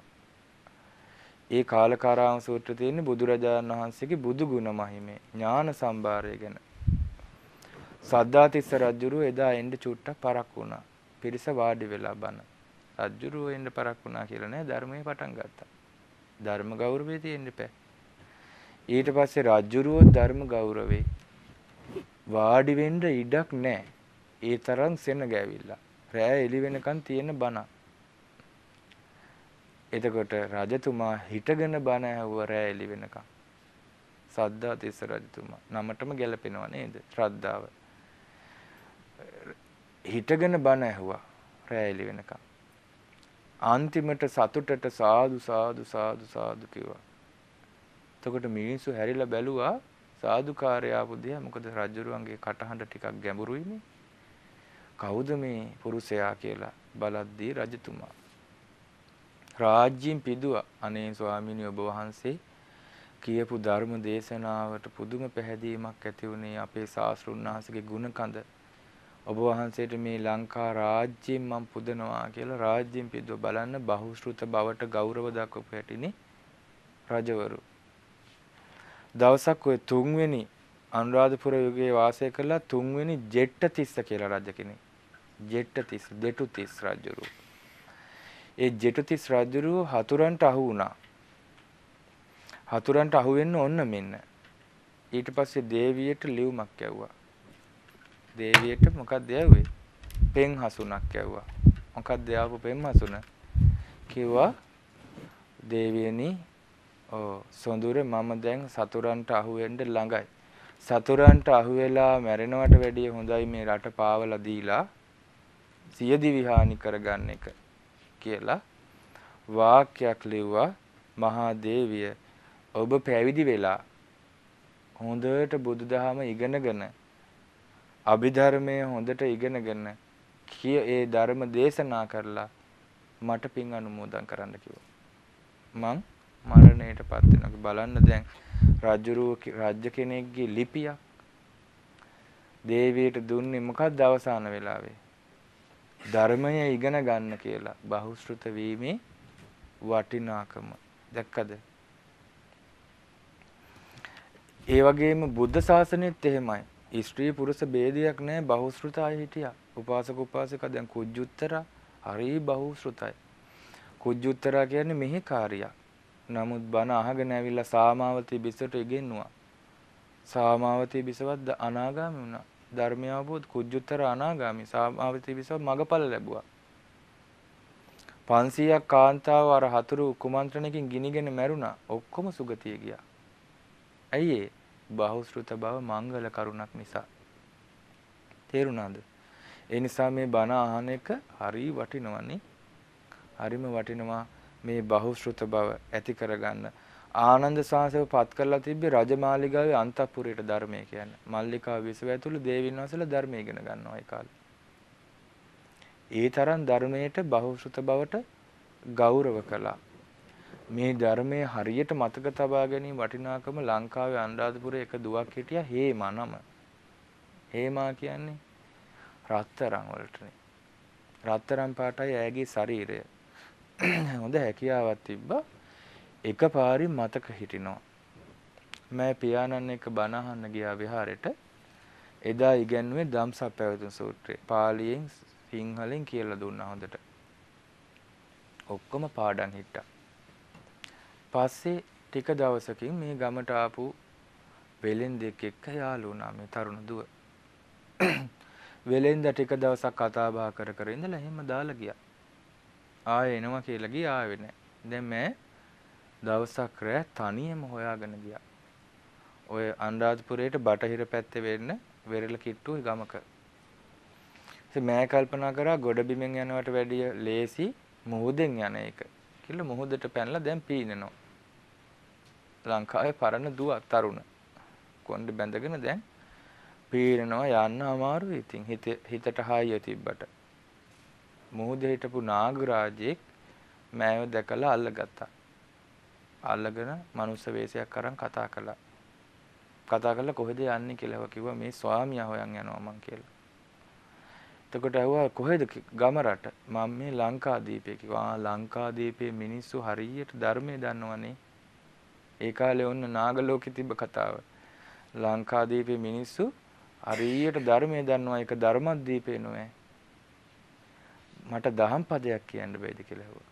ඒ කාලකාරාම සූත්‍රය තියෙන්නේ බුදුරජාණන් වහන්සේගේ බුදු ගුණ මහිමේ ඥාන සම්භාරය ගැන. සද්ධාතිස්ස රජුරු එදා එන්න චුට්ටක් පරක් වුණා. පිරිස වාඩි වෙලා බණ. රජ්ජුරුව එන්න පරක් වුණා කියලා නෑ ධර්මයේ පටන් ගත්තා. ධර්ම ගෞරවය තියෙන්න එපා. ඊට පස්සේ රජ්ජුරුවෝ ධර්ම ගෞරවේ. වාඩි වෙන්න ඉඩක් නැහැ. ඒ තරම් සෙන ගෑවිලා. රෑ එළි වෙනකන් තියෙන බණ. එතකොට රජතුමා හිටගෙන බණ ඇහුව රෑ එළි වෙනකන්. සද්දා තිස්ස රජතුමා. නමටම ගැලපෙනව නේද? ශ්‍රද්ධාව. හිටගෙන බණ ඇහුවා රෑ එළි වෙනකන්. අන්තිමට සතුටට සාදු සාදු සාදු සාදු කිව්වා. එතකොට මිනිස්සු හැරිලා බැලුවා සාදුකාරය ආපු දිහා මොකද රජුරුවන්ගේ කටහඬ ටිකක් ගැඹුරුයිනේ. කවුද මේ පුරුෂයා කියලා බලද්දී රජතුමා රාජ්‍යයෙන් පිදුවා අනේ ස්වාමීනි ඔබ වහන්සේ කියපු ධර්ම දේශනාවට පුදුම පැහැදීමක් ඇති වුණේ අපේ ශාස්ත්‍රුන් වහන්සේගේ ගුණකඳ ඔබ වහන්සේට මේ ලංකා රාජ්‍යයෙන් මම පුදනවා කියලා රාජ්‍යයෙන් පිදුව බලන්න බහුශෘත බවට ගෞරව දක්වපු හැටිනේ රජවරු. දවසක් ඔය තුන්වෙනි අනුරාධපුර යුගයේ වාසය කළා තුන්වෙනි ජෙට්ටතිස්ස කියලා රජ කෙනෙක්. ජෙට්ටතිස්ස දෙටුතිස් රජුරු. ඒ ජෙටුතිස් රජුරු හතුරන්ට අහු වුණා. හතුරන්ට අහු වෙන්න ඔන්න මෙන්න. ඊට පස්සේ දේවියට ලියුමක් යවුවා. දේවියට මොකක්ද යවුවේ? පෙන් හසුනක් යවුවා. මොකක්ද යාපු පෙන් හසුන? කිව්වා දේවියනි ඔව් සොඳුරේ මම දැන් සතුරන්ට අහු වෙන්න ළඟයි. සතුරන්ට අහු වෙලා මැරෙනවට වැඩිය හොඳයි මේ රට පාවලා දීලා සියදිවි හානි කරගන්න එක කියලා වාක්‍යයක් ලිව්වා මහා දේවිය ඔබ පැවිදි වෙලා හොඳට බුදුදහම ඉගෙනගෙන අභිධර්මය හොඳට ඉගෙනගෙන කිය ඒ ධර්ම දේශනා කරලා මට පින් අනුමෝදන් කරන්න කිව්වා. මං මරණයටපත් වෙනවා. බලන්න දැන් රජුරුව රාජ්‍ය කෙනෙක්ගේ ලිපියක් දේවියට දුන්නේ මොකක්ද අවසාන වෙලාවේ? ධර්මය ඉගෙන ගන්න කියලා බහුශෘත වීමේ වටිනාකම දැක්කද? ඒ වගේම බුද්ධ ශාසනයත් එහෙමයි. ස්ත්‍රී පුරුෂ ભેදයක් නැහැ බහුශෘත අය හිටියා. උපාසක උපාසිකා දැන් කුජුත්තර හරි බහුශෘතයි. කුජුත්තර කියන්නේ මෙහි කාර්යයක්. නමුත් බණ අහගෙන ඇවිල්ලා සාමාවතී බිසවට ඉගෙනුවා. සාමාවතී බිසවත් අනාගාමී වුණා. ධර්මය අවබෝධ කුජුත්තර අනාගාමී සාමාවතී බිසව මගපල ලැබුවා. 500ක් කාන්තාව අර හතුරු කුමන්ත්‍රණයකින් ගිනිගෙන මැරුණා. ඔක්කොම සුගතිය ගියා. ඇයි ඒ? බහුශෘත බව මංගල කරුණක් නිසා. තේරුණාද? ඒ නිසා මේ බණ අහන එක හරි වටිනවනේ. හරිම වටිනවා මේ බහුශෘත බව ඇති කරගන්න. ආනන්ද සාසව පත් කරලා තිබ්බේ රජමාලිගාවේ අන්තපුරයට ධර්මය කියන්නේ. මල්ලිකා විසව ඇතුළු දේවින් වහන්සේලා ධර්මය ඉගෙන ගන්නවා ඒ කාලේ. ඒ තරම් ධර්මයට බහුශෘත බවට ගෞරව කළා. මේ ධර්මයේ හරියට මතක තබා ගැනීම වටිනාකම ලංකාවේ අනුරාධපුරයේ එක දුවක් හිටියා හේමා නම. හේමා කියන්නේ රත්තරන් වලටනේ. රත්තරන් පාටයි ඇගේ ශරීරය. හොඳ හැකියාවක් තිබ්බා. එකපාරින් මතක හිටිනවා. මම පියාණන් එක්ක බණ අහන්න ගියා විහාරෙට. එදා ඉගැන්වුවේ ධම්සප් පැවතුම් සූත්‍රය. පාලියෙන් සිංහලෙන් කියලා දුන්නා හොඳට. ඔක්කොම පාඩම් හිට්ටා. පස්සේ ටික දවසකින් මේ ගමට ආපු වෙලෙන්දෙක් එක්ක යාළු වුණා මේ තරුණ දුව. [clears throat] වෙලෙන්ද ටික දවසක් කතා බහ කර කර ඉඳලා එහෙම දාලා ගියා. ආයෙ එනවා කියලා ගියා ආවෙ නැහැ. දැන් මම දවසක් රෑ තනියම හොයාගෙන ගියා. ඔය අනුරාධපුරයට බටහිර පැත්තේ වෙන්න වෙරළ කිට්ටුවේ ගමක. ඉතින් මම කල්පනා කරා ගොඩබිමෙන් යනවට වැඩිය ලේසි මුහුදෙන් යන එක. කියලා මුහුදට පැනලා දැන් පීනනවා. ලංකාවේ පරණ දුව තරුණ කොණ්ඩේ බැඳගෙන දැන් පීනනවා යන්න අමාරුයි ඉතින් හිත හිතට හායිය තිබ්බට මුහුදේ හිටපු නාගරාජෙක් මෑව දැකලා අල්ලගත්තා අල්ලගෙන මනුස්ස වේශයක් අරන් කතා කළා. කතා කරලා කොහෙද යන්නේ කියලා කිව්වා මේ ස්වාමියා හොයන් යනවා මං කියලා. එතකොට ඇහුවා කොහෙද ගම රට? මම මේ ලංකාදීපේ කිව්වා. ආ ලංකාදීපේ මිනිස්සු හරියට ධර්මයේ දන්නවනේ. ඒ කාලේ ඔන්න නාගලෝකෙ තිබ්බ කතාව. ලංකාදීපේ මිනිස්සු හරියට ධර්මයේ දන්නවා. ඒක ධර්මද්වීපේ නෝෑ මට දහම් පදයක් කියන්න බෑද? කියලා ඇහුවා.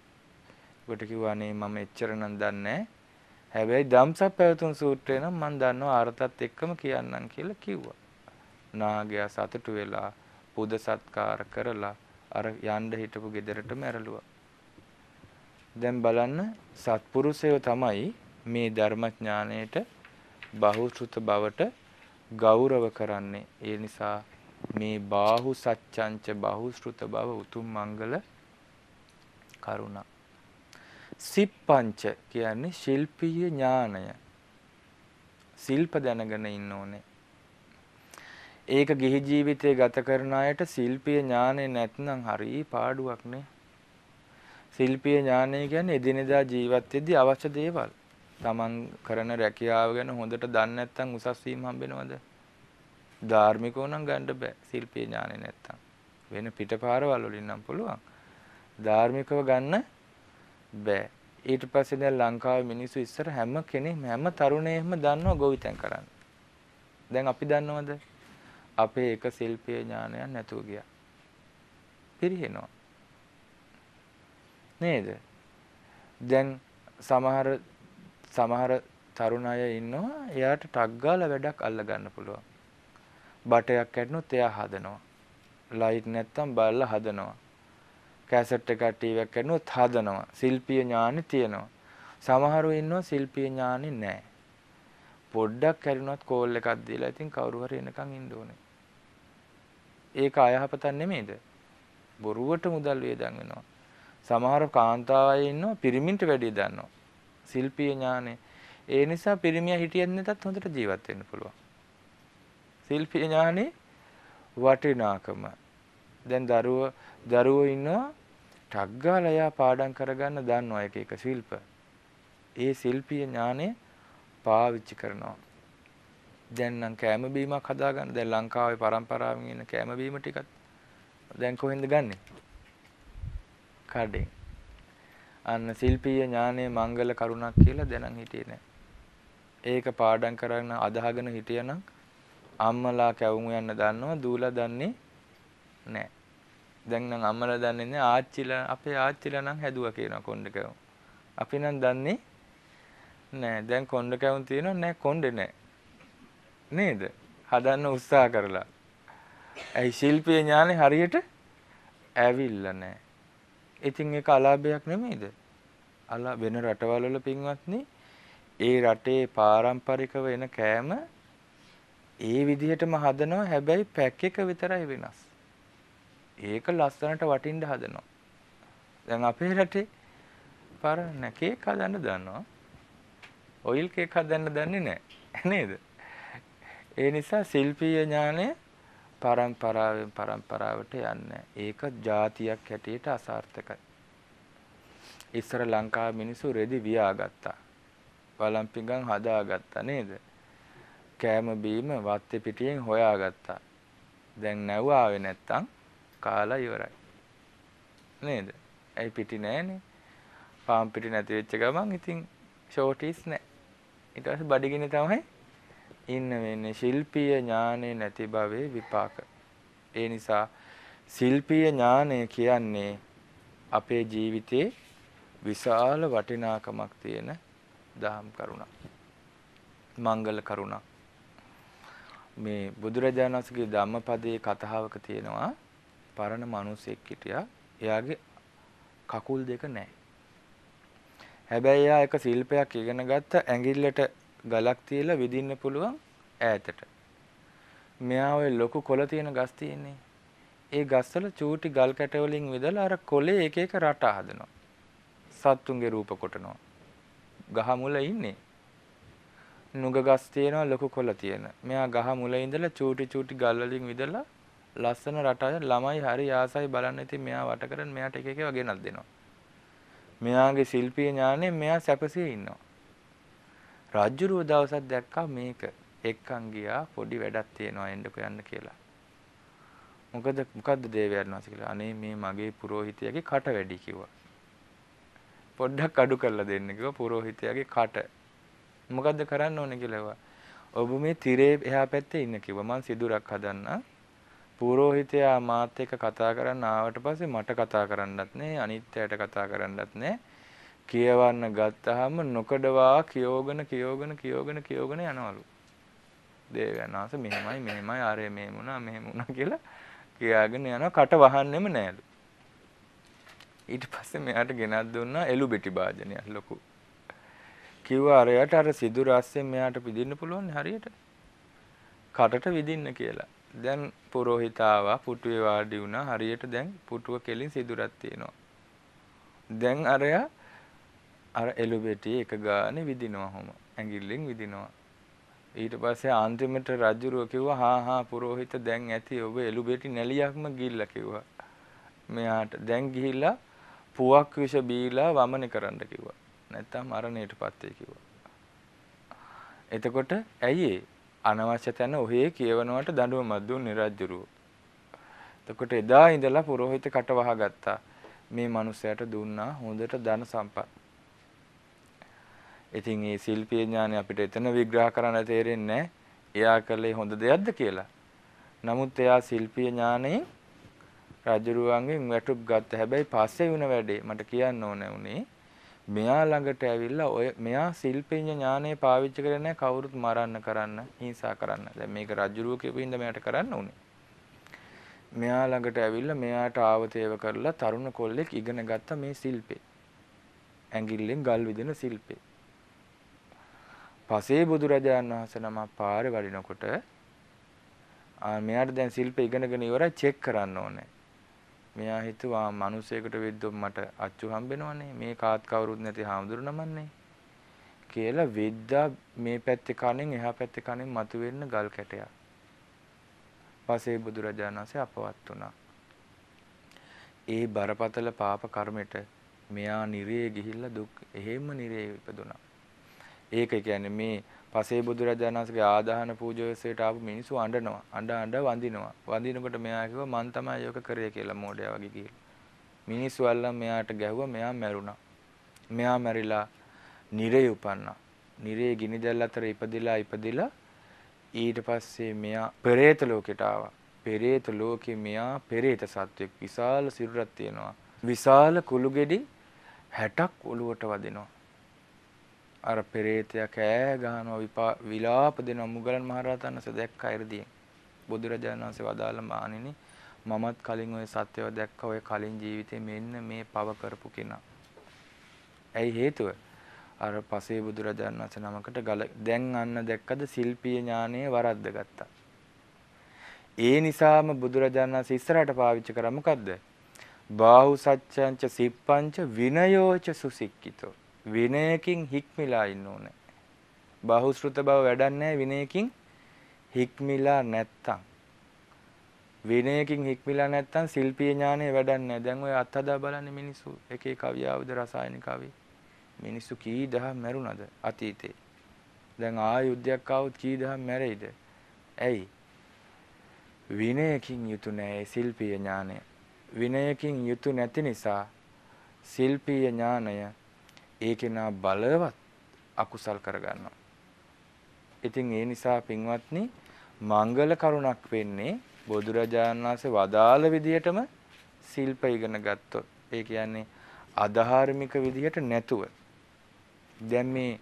ඒකට කිව්වා නේ මම එච්චර නම් දන්නේ හැබැයි ධම්සක් පැවතුම් සූත්‍රය නම් මම දන්නවා අර්ථත් එක්කම කියන්නම් කියලා කිව්වා. නාගයා සතුටු වෙලා පුද සත්කාර කරලා අර යන්න හිටපු ගෙදරටම ඇරලුවා. දැන් බලන්න සත්පුරුෂයෝ තමයි මේ ධර්මඥාණයට බහුශෘත බවට ගෞරව කරන්නේ. ඒ නිසා මේ බාහු සච්ඡංච බහුශෘත බව උතුම් මංගල කරුණා. සිප්පංච කියන්නේ ශිල්පීය ඥානය. ශිල්ප දැනගෙන ඉන්න ඕනේ. ඒක ගිහි ජීවිතේ ගත කරන අයට ශිල්පීය ඥානෙ නැත්නම් හරි පාඩුවක් නේ. ශිල්පීය ඥානය කියන්නේ එදිනෙදා ජීවත් වෙද්දී අවශ්‍ය දේවල්. Taman කරන රැකියාව ගැන හොඳට දන්නේ නැත්නම් උසස් වීම හම්බෙනවද? ධාර්මිකව නම් ගන්න බෑ ශිල්පීය ඥානෙ නැත්නම්. වෙන පිටපාරවල් වලින් නම් පුළුවන්. ධාර්මිකව ගන්න බෑ. ඊට පස්සේ දැන් ලංකාවේ මිනිස්සු ඉස්සර හැම කෙනෙක්ම හැම තරුණයෙක්ම දන්නවා ගොවිතැන් කරන්න. දැන් අපි දන්නවද? අපේ එක ශිල්පීය ඥානයක් නැතුව ගියා. පිරිහෙනවා. නේද? දැන් සමහර සමහර තරුණ අය ඉන්නවා එයාට ටක් ගාලා වැඩක් අල්ල ගන්න පුළුවන්. බටයක් කැඩුණොත් එයා හදනවා. ලයිට් නැත්තම් බලලා හදනවා. කැසට් එකක් ටීවී එකක් කරනොත් හදනවා. ශිල්පීය ඥානෙ තියෙනවා. සමහරව ඉන්නවා ශිල්පීය ඥානෙ නැහැ. පොඩ්ඩක් කැරිනොත් කෝල් එකක් දීලා ඉතින් කවුරු හරි එනකන් ඉන්න ඕනේ. ඒක අයහපතක් නෙමෙයිද? බොරුවට මුදල් වේදන් වෙනවා. සමහර කාන්තාවයි ඉන්නවා පිරිමින්ට වැඩි දන්නවා. ශිල්පීය ඥානෙ. ඒ නිසා පිරිමියා හිටියෙත් නැතත් හොඳට ජීවත් වෙන්න පුළුවන්. ශිල්පීය ඥානෙ වටිනාකම. දැන් දරුව දරුවෝ ඉන්නවා ටක් ගාලා එයා පාඩම් කරගන්න දන්නවා එක එක ශිල්ප. ඒ ශිල්පීය ඥානය පාවිච්චි කරනවා. දැන් නම් කැම බීමක් හදාගන්න දැන් ලංකාවේ પરම්පරාවෙන් ඉන්න කැම බීම ටිකත් දැන් කොහෙන්ද ගන්නෙ? කඩෙන්. අන්න ශිල්පීය ඥානයේ මංගල කරුණක් කියලා දැනන් හිටියේ නෑ. ඒක පාඩම් කරන්න අදහගෙන හිටියනම් අම්මලා කැවුම් යන්න දන්නවා දූලා දන්නේ නෑ. දැන් නම් අම්මලා දන්නේ නැහැ ආච්චිලා අපේ ආච්චිලා නම් හැදුවා කියනවා කොණ්ඩ කැවුම්. අපි නම් දන්නේ නෑ. දැන් කොණ්ඩ කැවුම් තියෙනවා නෑ කොණ්ඩේ නෑ. නේද? හදන්න උත්සාහ කරලා. ඇයි ශිල්පීය ඥානෙ හරියට ඇවිල්ලා නෑ. ඉතින් ඒක අලාභයක් නෙමෙයිද? අලා වෙන රටවල් වල පින්වත්නි ඒ රටේ පාරම්පරිකව එන කෑම ඒ විදිහටම හදනවා හැබැයි පැක් එක විතරයි වෙනස්. ඒක ලස්සනට වටින්න හදනවා. දැන් අපේ රටේ පරණ කේක් හදන්න දන්නවා. ඔයිල් කේක් හදන්න දන්නේ නැහැ. [laughs] නේද? ඒ නිසා ශිල්පීය ඥානය පරම්පරාවෙන් පරම්පරාවට යන්නේ. ඒක જાතියක් හැටියට අසාර්ථකයි. ඉස්සර ලංකාවේ මිනිස්සු රෙදි වියාගත්තා. වලම්පිඟන් හදාගත්තා නේද? කෑම බීම වත්තේ පිටියෙන් හොයාගත්තා. දැන් නැව් ආවේ නැත්තම් කාලා ඉවරයි. නේද? ඇයි පිටි නැහනේ. පාම් පිටි නැති වෙච්ච ගමන් ඉතින් ෂෝටිස් නැහැ. ඊට පස්සේ බඩගිනි තමයි ඉන්න වෙන්නේ. ශිල්පීය ඥානෙ නැති බවේ විපාක. ඒ නිසා ශිල්පීය ඥානය කියන්නේ අපේ ජීවිතේ විශාල වටිනාකමක් තියෙන දහම් කරුණක්. මංගල කරුණක්. මේ බුදුරජාණන් වහන්සේගේ ධම්මපදයේ කතාවක තියෙනවා පරණ මිනිසෙක් හිටියා. එයාගේ කකුල් දෙක නැහැ. හැබැයි එයා එක ශිල්පයක් ඉගෙන ගත්ත ඇඟිල්ලට ගලක් තියලා විදින්න පුළුවන් ඈතට. මෙයා ওই ලොකු කොළ තියෙන ගස් තියෙන්නේ. ඒ ගස්වල චූටි ගල් කැට වලින් විදලා අර කොලේ එක එක රට හදනවා. සත්තුන්ගේ රූප කොටනවා. ගහ මුල ඉන්නේ. නුග ගස් තියෙනවා ලොකු කොළ තියෙන. මෙයා ගහ මුල ඉඳලා චූටි චූටි ගල් වලින් විදලා ලස්සන රටාව ළමයි හරි ආසයි බලන්න ඉතින් මෙයා වට කරන් මෙයාට එක එක ගෙනත් දෙනවා. මෙයාගේ ශිල්පීය ඥාණයෙන් මෙයා සැපසේ ඉන්නවා. රාජ්‍යරුව දවසක් දැක්කා මේක එක්කන් ගියා පොඩි වැඩක් තියෙනවා එන්නකෝ යන්න කියලා. මොකද මොකද්ද දේවයන් වහන්සේ කියලා. අනේ මේ මගේ පුරোহিතයාගේ කට වැඩි කිව්වා. පොඩ්ඩක් අඩු කරලා දෙන්න කිව්වා පුරোহিතයාගේ කට. මොකද්ද කරන්න ඕනේ කියලා. ඔබ මේ තිරේ එහා පැත්තේ ඉන්න කිව්වා. මං සිදුරක් හදන්නම්. පුරෝහිතයා මාත් එක්ක කතා කරන්න ආවට පස්සේ මට කතා කරන්නත් නෑ අනිත්‍යයට කතා කරන්නත් නෑ කියවන්න ගත්තාම නොකඩවා කියෝගෙන කියෝගෙන කියෝගෙන කියෝගෙන යනවලු. දේවයන් වහන්සේ මෙහෙමයි මෙහෙමයි ආරේ මෙහෙම වුණා මෙහෙම වුණා කියලා කියාගෙන යනවා කට වහන්නෙම නෑලු. ඊට පස්සේ මෙයාට ගෙනත් දුන්නා එළු බෙටි භාජනයක් ලොකු. කිව්වා අරයට අර සිදුර අස්සෙන් මෙයාට පිදින්න පුළුවන් හරියට. කටට විදින්න කියලා. දැන් පුරෝහිතාවා පුටුවේ වාඩි වුණා හරියට දැන් පුටුව කෙලින් සිදුරක් තියෙනවා. දැන් අරයා අර එළු බෙටි එක ගානේ විදිනවා හොම. ඇඟිල්ලෙන් විදිනවා. ඊට පස්සේ අන්තිමට රජුරුව කිව්වා හා හා පුරෝහිත දැන් ඇති ඔබ එළු බෙටි නැලියක්ම ගිල්ලා කිව්වා. මෙයාට දැන් ගිහිල්ලා පුවක් විෂ බීලා වමන කරන්න කිව්වා. නැත්තම් මරණයටපත් වෙයි කිව්වා. එතකොට ඇයි අනවශ්‍ය තැන ඔහේ කියවනවට දඬුවමක් දුන්නේ රජුරුව. එතකොට එදා ඉඳලා පුරোহিত කට වහගත්තා. මේ මිනිසයාට දුන්නා හොඳට ධන සම්පත්. ඉතින් මේ ශිල්පීය ඥානය අපිට එතන විග්‍රහ කරන්න තේරෙන්නේ එයා කළේ හොඳ දෙයක්ද කියලා. නමුත් එයා ශිල්පීය ඥානයෙන් රජුරුවන්ගෙන් වැටුප් ගත්ත. හැබැයි පස්සේ වුණ වැඩේ මට කියන්න ඕනේ උනේ මෙයා ළඟට ඇවිල්ලා ඔය මෙයා ශිල්පීය ඥානය පාවිච්චි කරන්නේ නැහැ කවුරුත් මරන්න කරන්න හිංසා කරන්න. දැන් මේක රජුරුව කියපින්ද මෙයාට කරන්න උනේ. මෙයා ළඟට ඇවිල්ලා මෙයාට ආවතේව කරලා තරුණ කොල්ලෙක් ඉගෙන ගත්ත මේ ශිල්පේ. ඇඟිල්ලෙන් ගල් විදින ශිල්පේ. පසේ බුදුරජාණන් වහන්සේ නම පාරේ වඩිනකොට ආ මෙයාට දැන් ශිල්ප ඉගෙනගෙන ඉවරයි චෙක් කරන්න ඕනේ. මෙයා හිතුවා මිනිසෙකුට විද්දොත් මට අච්චු හම්බෙනවනේ මේ කාත් කවුරුත් නැති හාමුදුරු නමන්නේ කියලා විද්දා මේ පැත්තේ කණෙන් එහා පැත්තේ කණෙන් මතුවෙන්න ගල් කැටයක්. පසේ බුදුරජාණන් වහන්සේ අපවත් වුණා. ඒ බරපතල පාප කර්මෙට මෙයා නිරේ ගිහිල්ලා දුක් එහෙම්ම නිරේ ඉපදුනා. ඒක කියන්නේ මේ පසේ බුදුරජාණන් වහන්සේගේ ආදාහන පූජෝසයට ආපු මිනිස්සු අඬනවා. අඬ අඬ වඳිනවා. වඳිනකොට මෙයා කිව්වා මං තමයි යෝක කරේ කියලා මෝඩයා වගේ කියලා. මිනිස්සු අල්ලන් මෙයාට ගැහුවා මෙයා මැරුණා. මෙයා මැරිලා නිරේ උපන්නා. නිරේ ගිනි දැල් අතර ඉපදිලා ඉපදිලා ඊට පස්සේ මෙයා පෙරේත ලෝකෙට ආවා. පෙරේත ලෝකේ මෙයා පෙරේත සත්වෙක් විශාල සිරුරක් තියෙනවා. විශාල කුළු ගෙඩි 60ක් ඔලුවට වදිනවා. අර පෙරේතයා කෑ ගහනවා විලාප දෙනවා මුගලන් මහරහතන් වහන්සේ දැක්ක අයරදී බුදුරජාණන් වහන්සේ වදාළ මානිනි මමත් කලින් ওই සත්‍යව දැක්ක ඔය කලින් ජීවිතේ මෙන්න මේ පව කරපු කෙනා. ඇයි හේතුව? අර පසේ බුදුරජාණන් වහන්සේ නමකට ගල දැන් අන්න දැක්කද ශිල්පීය ඥානය වරද්ද ගත්තා. ඒ නිසාම බුදුරජාණන් වහන්සේ ඉස්සරහට පාවිච්චි කරා මොකද්ද? බාහු සච්ඡංච සිප්පංච විනයෝච සුසික්කිතෝ විනයකින් හික්මිලා ඉන්න ඕනේ. බහුශෘත බව වැඩන්නේ විනයකින් හික්මිලා නැත්තම්. විනයකින් හික්මිලා නැත්තම් ශිල්පීය ඥානය වැඩන්නේ දැන් ඔය අත්හදා බලන්නේ මිනිස්සු එක එක කවි ආවද රසායනික කවි. මිනිස්සු කී දහම් මැරුණද අතීතේ. දැන් ආයුද්ධයක් ආවොත් කී දහම් මැරෙයිද? ඇයි? විනයකින් යුතු නැහැ ශිල්පීය ඥානය. විනයකින් යුතු නැති නිසා ශිල්පීය ඥානය ඒ කෙනා බලවත් අකුසල් කරගන්නවා. ඉතින් ඒ නිසා පින්වත්නි මංගල කරුණක් වෙන්නේ බුදුරජාණන් වහන්සේ වදාළ විදිහටම සිල්ප ඉගෙන ගත්තොත්. ඒ කියන්නේ අධාර්මික විදිහට නැතුව. දැන් මේ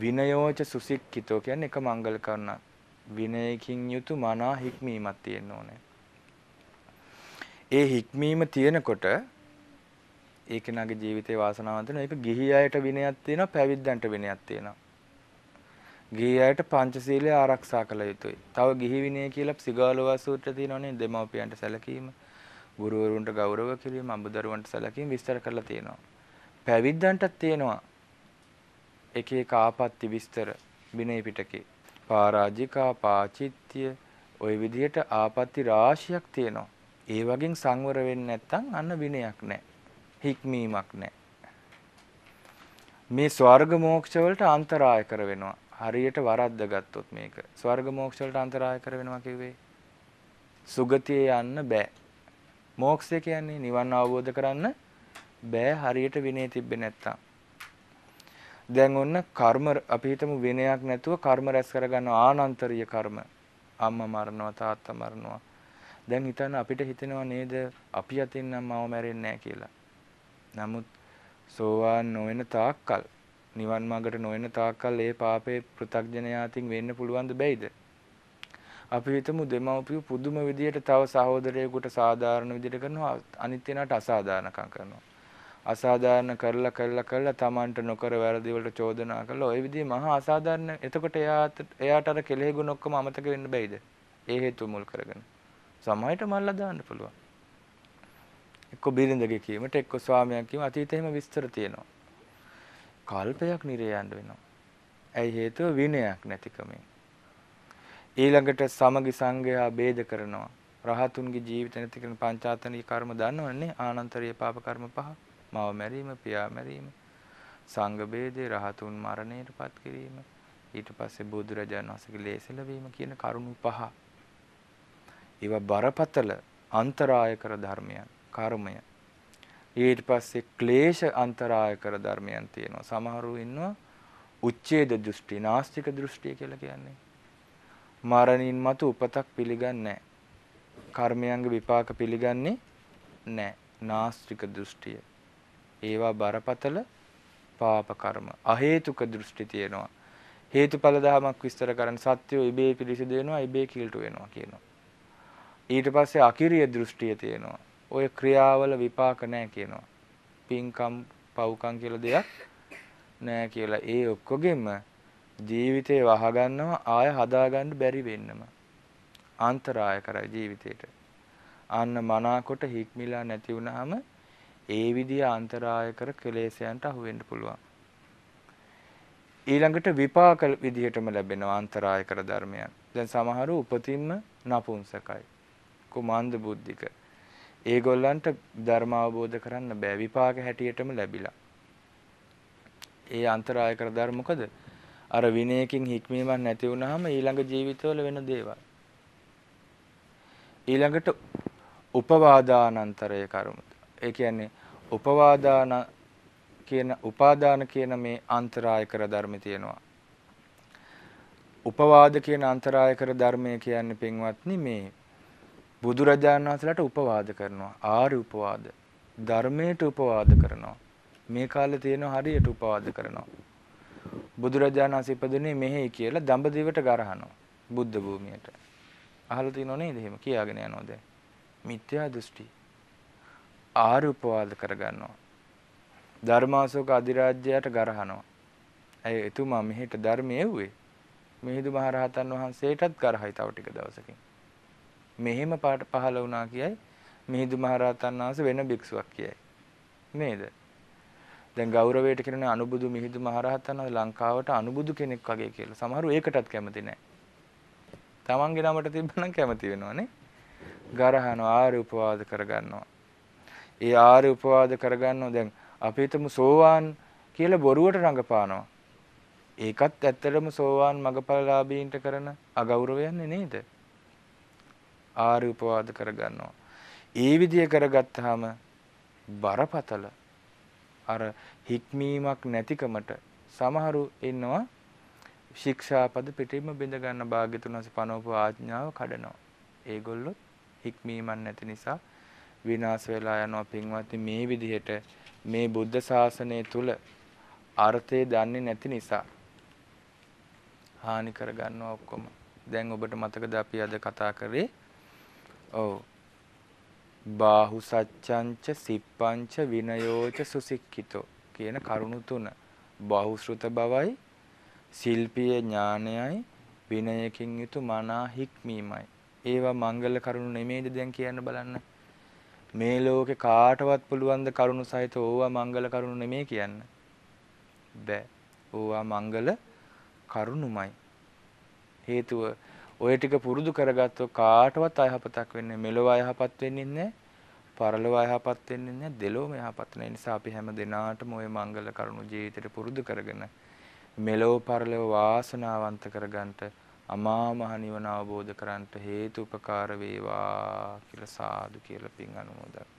විනයෝච සුසික්කිතෝ කියන්නේ එක මංගල කරුණක්. විනයකින් යුතු මනා හික්මීමක් තියෙන්න ඕනේ. ඒ හික්මීම තියෙනකොට ඒ කෙනාගේ ජීවිතේ වාසනාවන්ත වෙන එක ගිහි අයට විනයක් තියෙනවා පැවිද්දන්ට විනයක් තියෙනවා. ගිහි අයට පංචශීලය ආරක්ෂා කළ යුතුයි. තව ගිහි විනය කියලා සිගාලෝව සූත්‍රය තියෙනවනේ දෙමව්පියන්ට සැලකීම, ගුරුවරුන්ට ගෞරව කිරීම, අඹදරුවන්ට සැලකීම විස්තර කරලා තියෙනවා. පැවිද්දන්ටත් තියෙනවා එක එක ආපත්‍ති විස්තර විනය පිටකේ. පරාජිකා පාචිත්‍ය ওই විදිහට ආපත්‍ති රාශියක් තියෙනවා. ඒ වගේ සංවර වෙන්නේ නැත්නම් අන්න විනයක් නැහැ. හික්මීමක් නැහැ. මේ ස්වර්ග මෝක්ෂ වලට අන්තරාය කර වෙනවා. හරියට වරද්ද ගත්තොත් මේක. ස්වර්ග මෝක්ෂ වලට අන්තරාය කර වෙනවා කිව්වේ. සුගතිය යන්න බෑ. මෝක්ෂය කියන්නේ නිවන් අවබෝධ කරන්න බෑ හරියට විනය තිබ්බේ නැත්තම්. දැන් ඔන්න කර්ම අපි හිතමු විනයක් නැතුව කර්ම රැස් කරගන්න ආනන්තරීය කර්ම. අම්මා මරනවා තාත්තා මරනවා. දැන් හිතන්න අපිට හිතෙනවා නේද අපි අතින් නම් මව මැරෙන්නේ නැහැ කියලා. නමුත් සෝවාන් නොවන තාක්කල් නිවන් මාර්ගට නොවන තාක්කල් ඒ පාපේ පෘථග්ජනයාතින් වෙන්න පුළුවන්ද බැයිද? අපි හිතමු දෙමව්පියෝ පුදුම විදියට තව සහෝදරයෙකුට සාධාරණ විදියට කරනවා අනිත් කෙනාට අසාධාරණකම් කරනවා. අසාධාරණ කරලා කරලා කරලා Tamanට නොකර වැරදි වලට චෝදනා කළා. ওই විදිහේ මහා අසාධාරණ එතකොට එයාට එයාට අර කෙලෙහි ගුණ ඔක්කොම අමතක වෙන්න බෑයිද? ඒ හේතු මුල් කරගෙන. සමහරට මල්ලා දාන්න පුළුවන්. එක්ක බිරිඳගේ කීමට එක්ක ස්වාමියා කීම අතීතේ එහෙම විස්තර තියෙනවා. කල්පයක් නිරේ යන්න වෙනවා. ඇයි හේතුව විනයක් නැතිකමෙන්. ඊළඟට සමගි සංගයා ભેද කරනවා. රහතුන්ගේ ජීවිත නැති කරන පංචාතනික කර්ම දන්නවනේ ආනන්තරීය පාප කර්ම පහ. මව මැරීම, පියා මැරීම, සංඝ ભેදේ, රහතුන් මරණයටපත් කිරීම, ඊට පස්සේ බුදුරජාණන් වහන්සේගේ ලේසල වීම කියන කරුණු පහ. ඒවා බරපතල අන්තරාය කර ධර්මයන්, කර්මය. ඊට පස්සේ ක්ලේශ අන්තරාය කර ධර්මයන් තියෙනවා. සමහරු ඉන්නවා උච්ඡේද දෘෂ්ටි, නාස්තික දෘෂ්ටිය කියලා කියන්නේ. මරණින් මතු උපතක් පිළිගන්නේ නැහැ. කර්මයන්ගේ විපාක පිළිගන්නේ නැහැ. නාස්තික දෘෂ්ටිය. ඒවා බරපතල පාප කර්ම. අහේතුක දෘෂ්ටි තියෙනවා. හේතුඵල ධමයක් විස්තර කරන සත්‍යෝ ඉබේ පිළිසිදු වෙනවා, ඉබේ කිල්ටු වෙනවා කියනවා. ඊට පස්සේ අකිරිය දෘෂ්ටිය තියෙනවා. ඔය ක්‍රියාවල විපාක නැහැ කියනවා. පින්කම් පව්කම් කියලා දෙයක් නැහැ කියලා. ඒ ඔක්කොගෙම ජීවිතේ වහගන්නවා ආය හදාගන්න බැරි වෙන්නම. අන්තරාය කරයි ජීවිතේට. අන්න මනාකොට හික්මිලා නැති වුනහම ඒ විදිය අන්තරාය කර කෙලෙසයන්ට අහු වෙන්න පුළුවන්. ඊළඟට විපාක විදිහටම ලැබෙනවා අන්තරාය කර ධර්මයන්. දැන් සමහරු උපතින්ම නපුංසකයි. කුමන්ද බුද්ධික. ඒගොල්ලන්ට ධර්ම අවබෝධ කරන්න බෑ විපාක හැටියටම ලැබිලා. ඒ අන්තරාය කර ධර්ම මොකද? අර විනයකින් හික්මීමක් නැති වුනහම ඊළඟ ජීවිතවල වෙන දේවල්. ඊළඟට උපවාදානන්තරය කර්ම. ඒ කියන්නේ උපවාදාන කියන උපාදාන කියන මේ අන්තරාය කර ධර්ම තියෙනවා. උපවාද කියන අන්තරාය කර ධර්මය කියන්නේ පින්වත්නි මේ බුදුරජාණන් වහන්සේලාට උපවාද කරනවා. ආරි උපවාද. ධර්මයට උපවාද කරනවා. මේ කාලේ තියෙන හරියට උපවාද කරනවා. බුදුරජාණන් වහන්සේ ඉපදුනේ මෙහෙයි කියලා දඹදිවට ගරහනවා. බුද්ධ භූමියට. අහලා තියෙනව නේද එහෙම කියාගෙන යනවා දැන්. මිත්‍යා දෘෂ්ටි. ආරි උපවාද කරගන්නවා. ධර්මාශෝක අධිරාජ්‍යයට ගරහනවා. ඇයි එතුමා මෙහෙට ධර්මය එව්වේ? මිහිඳු මහරහතන් වහන්සේටත් ගරහයි තව ටික දවසකින්. මෙහෙම පාට පහළ වුණා කියයි මිහිඳු මහරහතන් වහන්සේ වෙන භික්ෂුවක් කියයි. නේද? දැන් ගෞරවයට කියනනේ අනුබුදු මිහිඳු මහරහතන් වහන්සේ ලංකාවට අනුබුදු කෙනෙක් වගේ කියලා. සමහරව ඒකටත් කැමති නැහැ. තමන්ගේ නමට තිබ්බනම් කැමති වෙනවනේ. ගරහනවා ආර්ය උපවාද කරගන්නවා. ඒ ආර්ය උපවාද කරගන්නවා දැන් අපි හිතමු සෝවාන් කියලා බොරුවට රඟපානවා. ඒකත් ඇත්තටම සෝවාන් මගපලලාභීන්ට කරන අගෞරවයන්නේ නේද? ආර්ය උපවාද කරගන්නවා. ඒ විදිය කරගත්තාම බරපතල අර හික්මීමක් නැතිකමට සමහරු ඉන්නවා ශික්ෂාපද පිටින්ම බිඳ ගන්න භාග්‍යතුන් වහන්සේ පනවපු ආඥාව කඩනවා. ඒගොල්ලොත් හික්මීමක් නැති නිසා විනාශ වෙලා යනවා පින්වත්නි මේ විදිහට මේ බුද්ධ ශාසනය තුල අර්ථය දන්නේ නැති නිසා හානි කරගන්නවා ඔක්කොම. දැන් ඔබට මතකද අපි අද කතා කරේ? ඔව්. බාහු සච්ඡංච සිප්පංච විනයෝච සුසික්ඛිතෝ කියන කරුණු තුන. බහුශෘත බවයි ශිල්පීය ඥානයයි විනයකින් යුතු මනා හික්මීමයි. ඒවා මංගල කරුණු නෙමෙයිද දැන් කියන්න බලන්න. මේ ලෝකේ කාටවත් පුළුවන් ද කරුණු සහිත ඕවා මංගල කරුණු නෙමෙයි කියන්න. බෑ. ඕවා මංගල කරුණුමයි. හේතුව ඔය ටික පුරුදු කරගත්තොත් කාටවත් අයහපතක් වෙන්නේ මෙලොව අයහපත් වෙන්නේ නැහැ. පරලොව අයහපත් වෙන්නේ නැහැ. දෙලොවම යහපත් වෙන නිසා අපි හැම දිනාටම ওই මංගල කරුණු ජීවිතේට පුරුදු කරගෙන මෙලොව පරලොව වාසනාවන්ත කරගන්නට අමා මහ නිවන අවබෝධ කරන්ට හේතු උපකාර වේවා කියලා සාදු කියලා පින් අනුමෝදන්